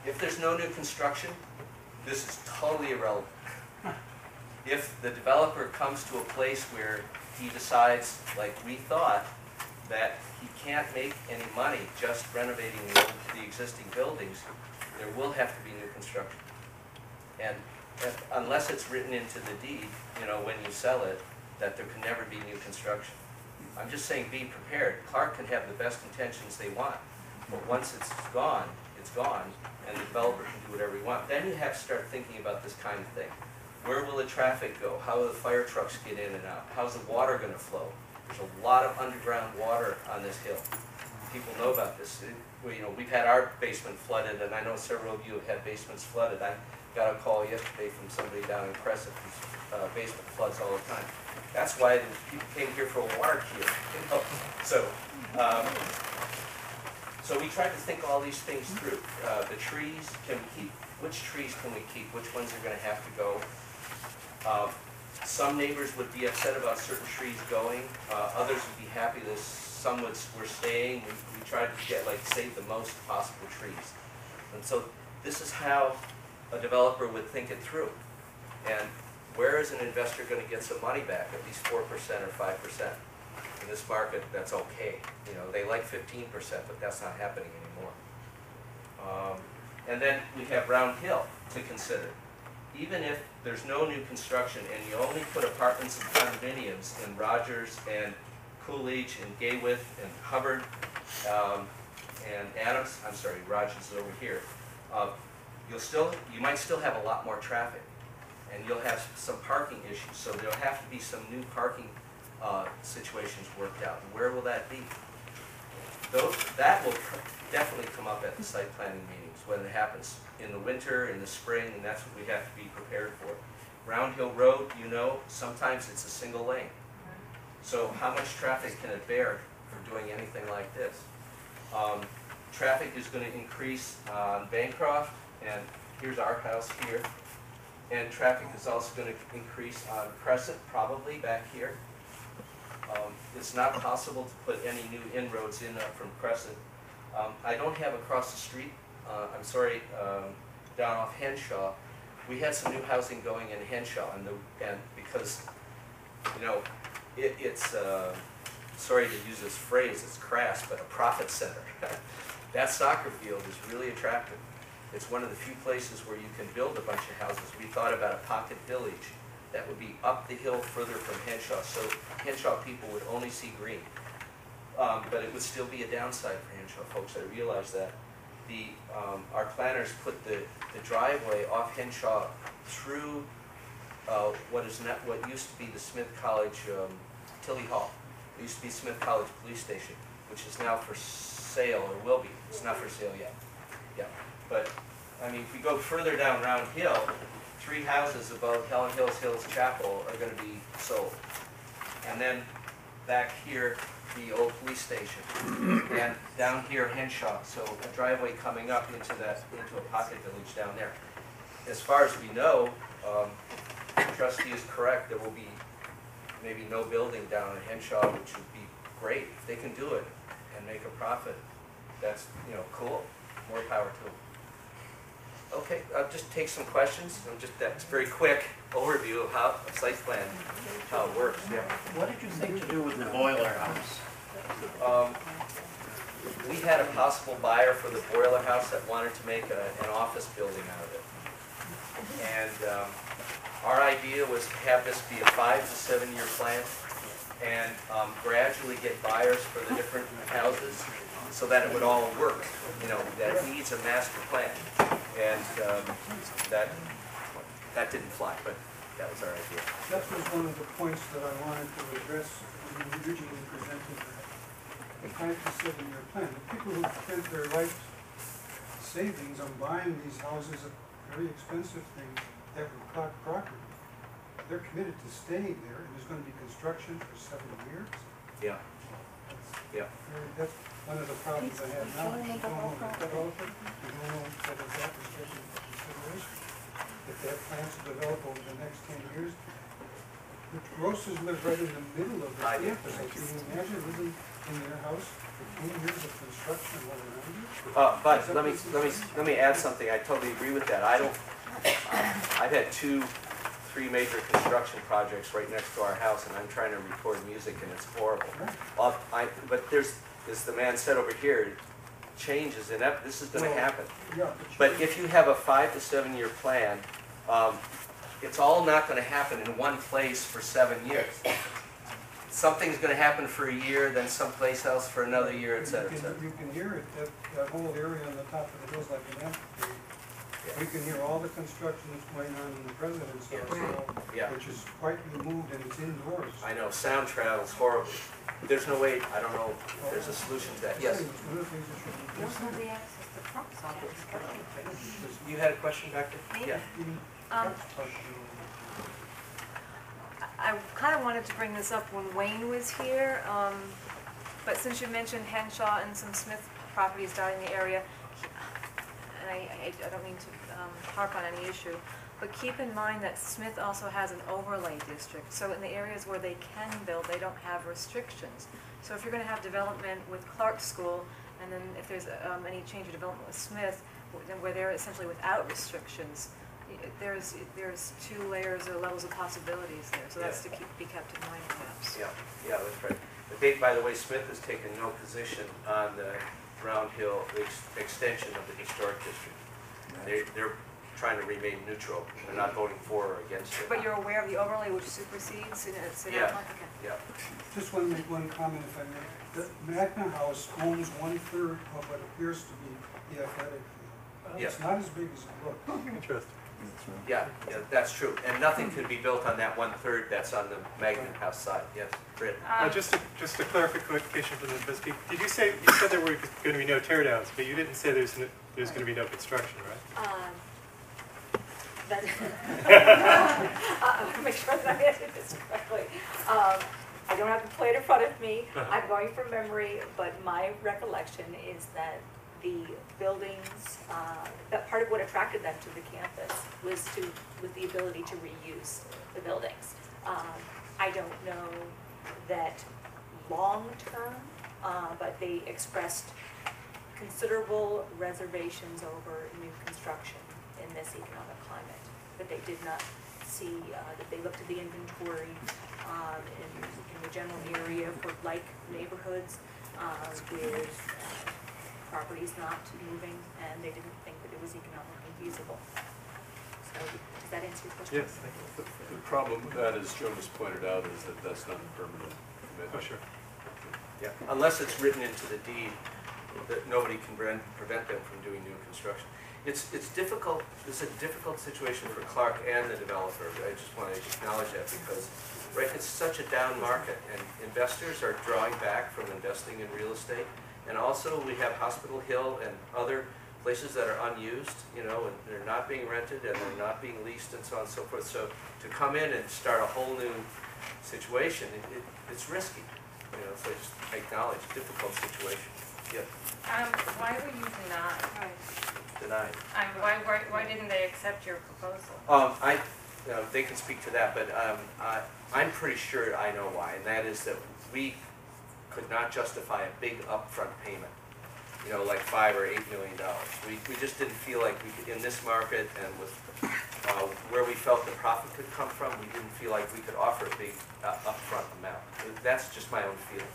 if there's no new construction, this is totally irrelevant. If the developer comes to a place where he decides, like we thought, that he can't make any money just renovating the, the existing buildings, there will have to be new construction. And if- unless it's written into the deed, you know, when you sell it, that there can never be new construction. I'm just saying, be prepared. Clarke can have the best intentions they want, but once it's gone, it's gone, and the developer can do whatever he wants. Then you have to start thinking about this kind of thing. Where will the traffic go? How will the fire trucks get in and out? How's the water gonna flow? There's a lot of underground water on this hill. People know about this. It- you know, we've had our basement flooded, and I know several of you have had basements flooded. I got a call yesterday from somebody down in Crescent uh, basement floods all the time. That's why people came here for a water cure, you know? So, um, so we tried to think all these things through. Uh, the trees, can we keep, which trees can we keep? Which ones are gonna have to go? Um, Some neighbors would be upset about certain trees going, uh, others would be happy that some would, were staying. We, we tried to get, like, save the most possible trees. And so this is how a developer would think it through. And where is an investor gonna get some money back, at least four percent or five percent? In this market, that's okay. You know, they like fifteen percent, but that's not happening anymore. Um, And then we have Round Hill to consider. Even if there's no new construction and you only put apartments and condominiums in Rogers and Coolidge and Gawith and Hubbard, um, and Adams, I'm sorry, Rogers is over here, uh, you'll still, you might still have a lot more traffic. And you'll have some parking issues, so there'll have to be some new parking, uh, situations worked out. Where will that be? Those, that will definitely come up at the site planning meetings when it happens in the winter, in the spring, and that's what we have to be prepared for. Round Hill Road, you know, sometimes it's a single lane. So how much traffic can it bear for doing anything like this? Um, traffic is gonna increase on Bancroft, and here's our house here. And traffic is also gonna increase on Crescent, probably back here. Um, It's not possible to put any new inroads in from Crescent. Um, I don't have across the street, uh, I'm sorry, um, down off Henshaw. We had some new housing going in Henshaw and the, and because, you know, it, it's, uh, sorry to use this phrase, it's crass, but a profit center. That soccer field is really attractive. It's one of the few places where you can build a bunch of houses. We thought about a pocket village that would be up the hill further from Henshaw, so Henshaw people would only see green. Um, but it would still be a downside for Henshaw folks, I realize that. The, um, our planners put the, the driveway off Henshaw through, uh, what is not, what used to be the Smith College, um, Tilly Hall. It used to be Smith College Police Station, which is now for sale, or will be, it's not for sale yet. Yeah, but, I mean, if we go further down Round Hill, three houses above Helen Hills Hills Chapel are gonna be sold. And then back here, the old police station. And down here, Henshaw, so a driveway coming up into that, into a pocket village down there. As far as we know, um, the trustee is correct, there will be maybe no building down in Henshaw, which would be great. If they can do it and make a profit, that's, you know, cool, more power to them. I'll just take some questions, I'm just, that's a very quick overview of how, a site plan, how it works, yeah. What did you think to do with the boiler house? Um, we had a possible buyer for the boiler house that wanted to make a, an office building out of it. And, um, our idea was to have this be a five to seven year plan and, um, gradually get buyers for the different houses so that it would all work, you know, that it needs a master plan. And, um, that, that didn't fly, but that was our idea. That was one of the points that I wanted to address when you originally presented the five to seven year plan. The people who spent their life savings on buying these houses, are very expensive things, that were Clarke property, they're committed to staying there, and there's gonna be construction for seven years. Yeah, yeah. Very- That's one of the problems I have now, you don't know the developer, you don't know whether that is taken into consideration. If they have plans to develop over the next ten years, the Grosses live right in the middle of the I do. campus, can you imagine living in their house for ten years of construction all around you? Uh, but let me, let me, let me add something, I totally agree with that, I don't, I've had two, three major construction projects right next to our house, and I'm trying to record music, and it's horrible. Uh, I, but there's, as the man said over here, change is inevitable, this is gonna happen. Yeah, But if you have a five to seven year plan, um, it's all not gonna happen in one place for seven years. Something's gonna happen for a year, then someplace else for another year, et cetera, et You cetera. can, you can hear it, that, that whole area on the top of the hills like an amphitheater. You can hear all the construction that's going on in the president's house now, Yeah. which is quite removed and it's indoors. I know, sound travels horribly. There's no way, I don't know, if there's a solution to that, yes. It's one of the things that should be Don't the access to trucks on. You had a question back there? Yeah. Um, I kind of wanted to bring this up when Wayne was here, um, but since you mentioned Henshaw and some Smith properties down in the area, and I, I, I don't mean to um, harp on any issue, but keep in mind that Smith also has an overlay district, so in the areas where they can build, they don't have restrictions. So if you're gonna have development with Clarke School, and then if there's, um, any change of development with Smith, then where they're essentially without restrictions, there's, there's two layers or levels of possibilities there, so that's to keep, be kept in mind perhaps. Yeah, yeah, that's right. But they, by the way, Smith has taken no position on the Round Hill ex- extension of the historic district. They, they're trying to remain neutral. They're not voting for or against it. But you're aware of the overlay which supersedes in its, in Yeah. outline? Okay. Yeah. Just want to make one comment if I may. The Magna House owns one-third of what appears to be the athletic field. It's Yeah. not as big as it looks. Interesting. Yeah, yeah, that's true. And nothing could be built on that one-third that's on the Magnet House side, yes. Britt? Uh, just a, just a clarification from the trustee. Did you say, you said there were going to be no tear downs, but you didn't say there's, no- there's going to be no construction, right? Um, that- Make sure that I answered this correctly. Um. I don't have the plan in front of me. I'm going from memory, but my recollection is that the buildings, uh, that part of what attracted them to the campus was to, was the ability to reuse the buildings. Um, I don't know that long-term, uh, but they expressed considerable reservations over new construction in this economic climate, that they did not see, uh, that they looked at the inventory, um, in, in the general area for like neighborhoods, um, with uh, properties not moving, and they didn't think that it was economically feasible. So, does that answer your question? Yes, thank you. The the problem with that, as Jonas pointed out, is that that's not a permanent commitment. Oh, sure. Yeah, unless it's written into the deed, that nobody can prevent, them from doing new construction. It's, it's difficult, it's a difficult situation for Clarke and the developer. I just want to acknowledge that because, right, it's such a down market and investors are drawing back from investing in real estate. And also, we have Hospital Hill and other places that are unused, you know, and they're not being rented and they're not being leased and so on and so forth. So to come in and start a whole new situation, it, it, it's risky, you know, so just acknowledge, difficult situation. Yeah, Um, why were you denied? denied. Um, why, why, why didn't they accept your proposal? Um, I, uh, they can speak to that, but, um, I, I'm pretty sure I know why, and that is that we could not justify a big upfront payment. You know, like five or eight million dollars. We, we just didn't feel like we could, in this market and with, uh, where we felt the profit could come from, we didn't feel like we could offer a big, uh, upfront amount. That's just my own feeling.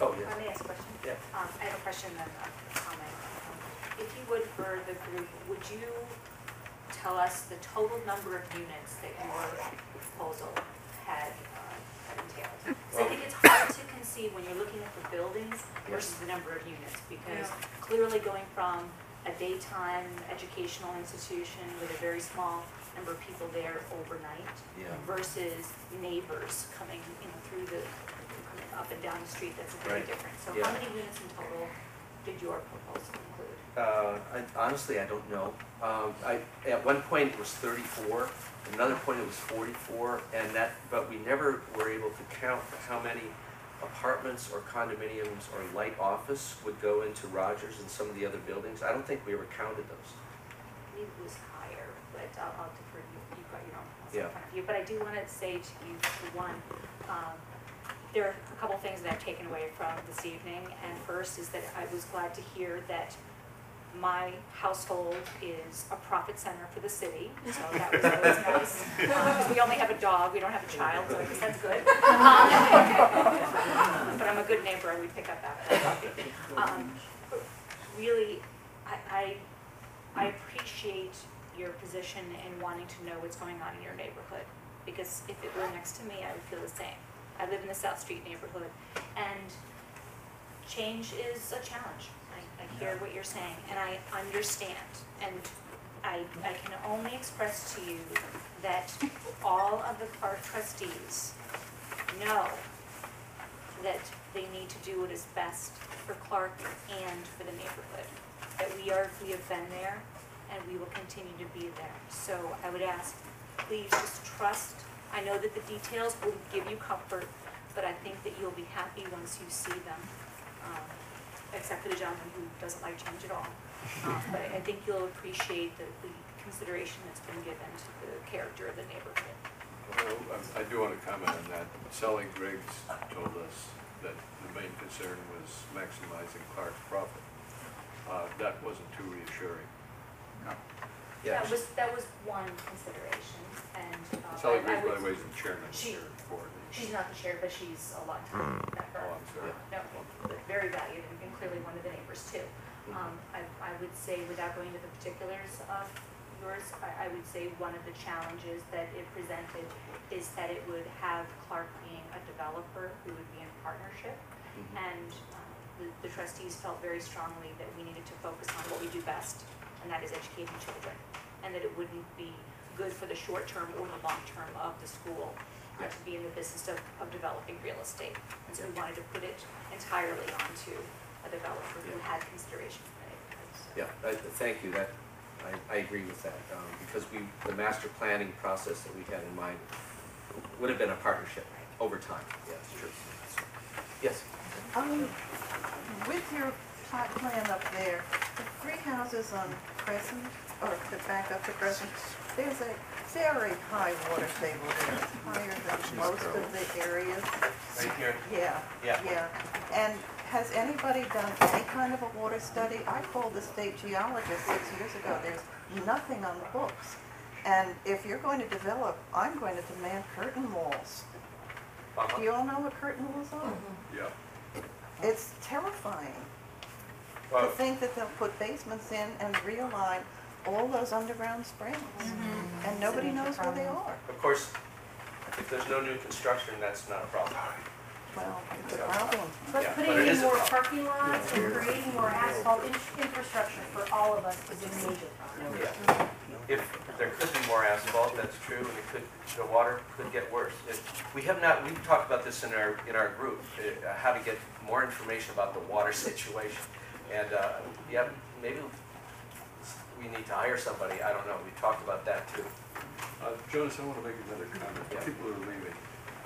Oh, yeah. Let me ask a question. Yeah. Um, I have a question and a comment. Um, If you would, for the group, would you tell us the total number of units that your proposal had uh, had entailed? Because I think it's hard to conceive when you're looking at the buildings versus the number of units, because clearly going from a daytime educational institution with a very small number of people there overnight Yeah. versus neighbors coming, you know, through the, coming up and down the street, that's very Right. different. So Yeah. how many units in total did your proposal include? Uh, I, honestly, I don't know. Um, I, at one point it was thirty-four, another point it was forty-four, and that, but we never were able to count how many apartments or condominiums or light office would go into Rogers and some of the other buildings. I don't think we ever counted those. I believe it was higher, but I'll, I'll defer you, you've got your own proposal Yeah. in front of you. But I do want to say to you, for one, um, there are a couple things that I've taken away from this evening. And first is that I was glad to hear that my household is a profit center for the city, so that was always nice. Because we only have a dog, we don't have a child, so I guess that's good. Um, But I'm a good neighbor, and we pick up after. Um, Really, I, I, I appreciate your position in wanting to know what's going on in your neighborhood. Because if it were next to me, I would feel the same. I live in the South Street neighborhood, and change is a challenge. I, I hear what you're saying, and I understand. And I, I can only express to you that all of the Clarke trustees know that they need to do what is best for Clarke and for the neighborhood. That we are, we have been there, and we will continue to be there. So I would ask, please just trust. I know that the details will give you comfort, but I think that you'll be happy once you see them. Um, Except for the gentleman who doesn't like change at all. Um, But I I think you'll appreciate the, the consideration that's been given to the character of the neighborhood. Well, I- I do want to comment on that. Sally Griggs told us that the main concern was maximizing Clarke's profit. Uh, That wasn't too reassuring. That was, that was one consideration, and. uh, Sally I- I Griggs, by would- the way, is the chairman She- here for. She's not the chair, but she's a long time member. Oh, I'm sorry. No, very valued and- and clearly one of the neighbors too. Um, I, I would say, without going into the particulars of yours, I, I would say one of the challenges that it presented is that it would have Clarke being a developer who would be in partnership. And uh, the- the trustees felt very strongly that we needed to focus on what we do best, and that is educating children. And that it wouldn't be good for the short term or the long term of the school uh, to be in the business of, of developing real estate. And so we wanted to put it entirely onto a developer who had consideration for neighborhoods. Yeah, I, thank you, that, I, I agree with that, um, because we, the master planning process that we had in mind would have been a partnership over time, yeah, it's true. Yes, Um, with your plot plan up there, the three houses on Crescent, or to back up to Crescent, there's a very high water table there, it's higher than most of the areas. right here, Yeah, yeah. yeah. And has anybody done any kind of a water study? I called the state geologist six years ago, there's nothing on the books. And if you're going to develop, I'm going to demand curtain walls. Uh-huh. Do you all know what curtain walls are? Yeah. It's terrifying to Well, think that they'll put basements in and realign all those underground springs. And nobody knows where they are. of course, if there's no new construction, that's not a problem. Well, it's a problem. But Yeah, putting but it in is a more problem. parking lots and creating more asphalt in- infrastructure for all of us is a major problem. Yeah. If there could be more asphalt, that's true, and it could, the water could get worse. It- We have not, we've talked about this in our, in our group, uh, how to get more information about the water situation. And, uh, yeah, maybe we need to hire somebody, I don't know, we talked about that too. Uh, Jonas, I want to make another comment. Yeah. People are leaving.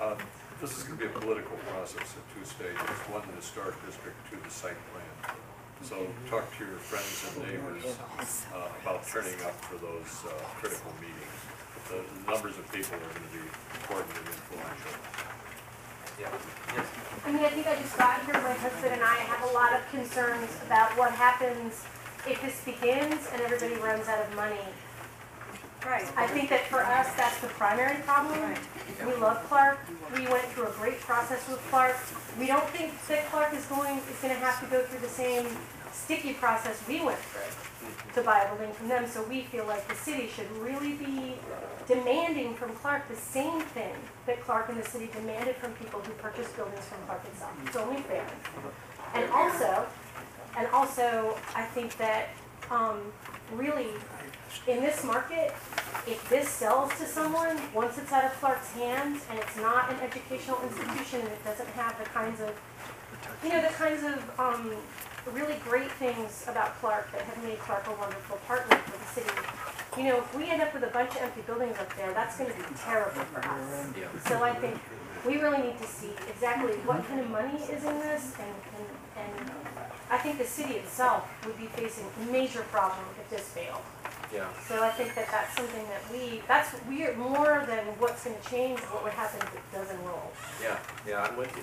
Um, This is going to be a political process at two stages. One, the historic district, two, the site plan. So talk to your friends and neighbors uh, about turning up for those uh, critical meetings. The numbers of people are going to be important and influential. Yeah, yes. I mean, I think I just got here, my husband and I have a lot of concerns about what happens if this begins and everybody runs out of money. Right. I think that for us, that's the primary problem. Right. We love Clarke, we went through a great process with Clarke. We don't think that Clarke is going, is gonna have to go through the same sticky process we went through to buy a building from them, so we feel like the city should really be demanding from Clarke the same thing that Clarke and the city demanded from people who purchased buildings from Clarke itself. It's only fair. And also, and also, I think that, um, really, in this market, if this sells to someone, once it's out of Clarke's hands and it's not an educational institution and it doesn't have the kinds of, you know, the kinds of, um, really great things about Clarke that have made Clarke a wonderful partner for the city. You know, if we end up with a bunch of empty buildings up there, that's gonna be terrible for us. Yeah. So I think we really need to see exactly what kind of money is in this and, and, and I think the city itself would be facing a major problem if this failed. Yeah. So I think that that's something that we, that's, we are more than what's gonna change, what would happen if it doesn't roll. Yeah, yeah, I'm with you.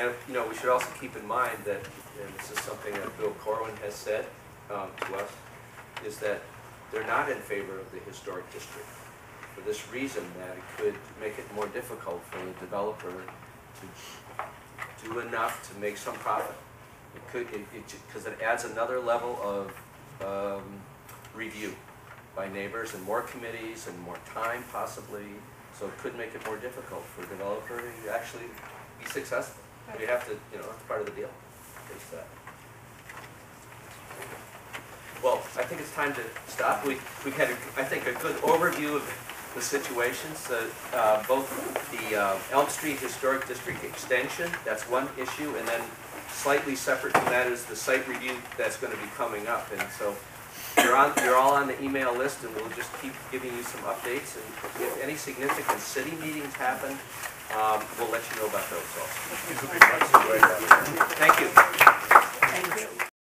And, you know, we should also keep in mind that, and this is something that Bill Corwin has said um, to us, is that they're not in favor of the historic district for this reason, that it could make it more difficult for the developer to do enough to make some profit. It could, it, it, because it adds another level of um, review by neighbors and more committees and more time possibly. So it could make it more difficult for a developer to actually be successful. We have to, you know, that's part of the deal, face that. Well, I think it's time to stop. We, we had, a- I think, a good overview of the situations. Uh, uh, Both the uh, Elm Street Historic District Extension, that's one issue, and then slightly separate from that is the site review that's going to be coming up. And so you're on, you're all on the email list, and we'll just keep giving you some updates. And if any significant city meetings happen, um, we'll let you know about those also. Thank you. Thank you.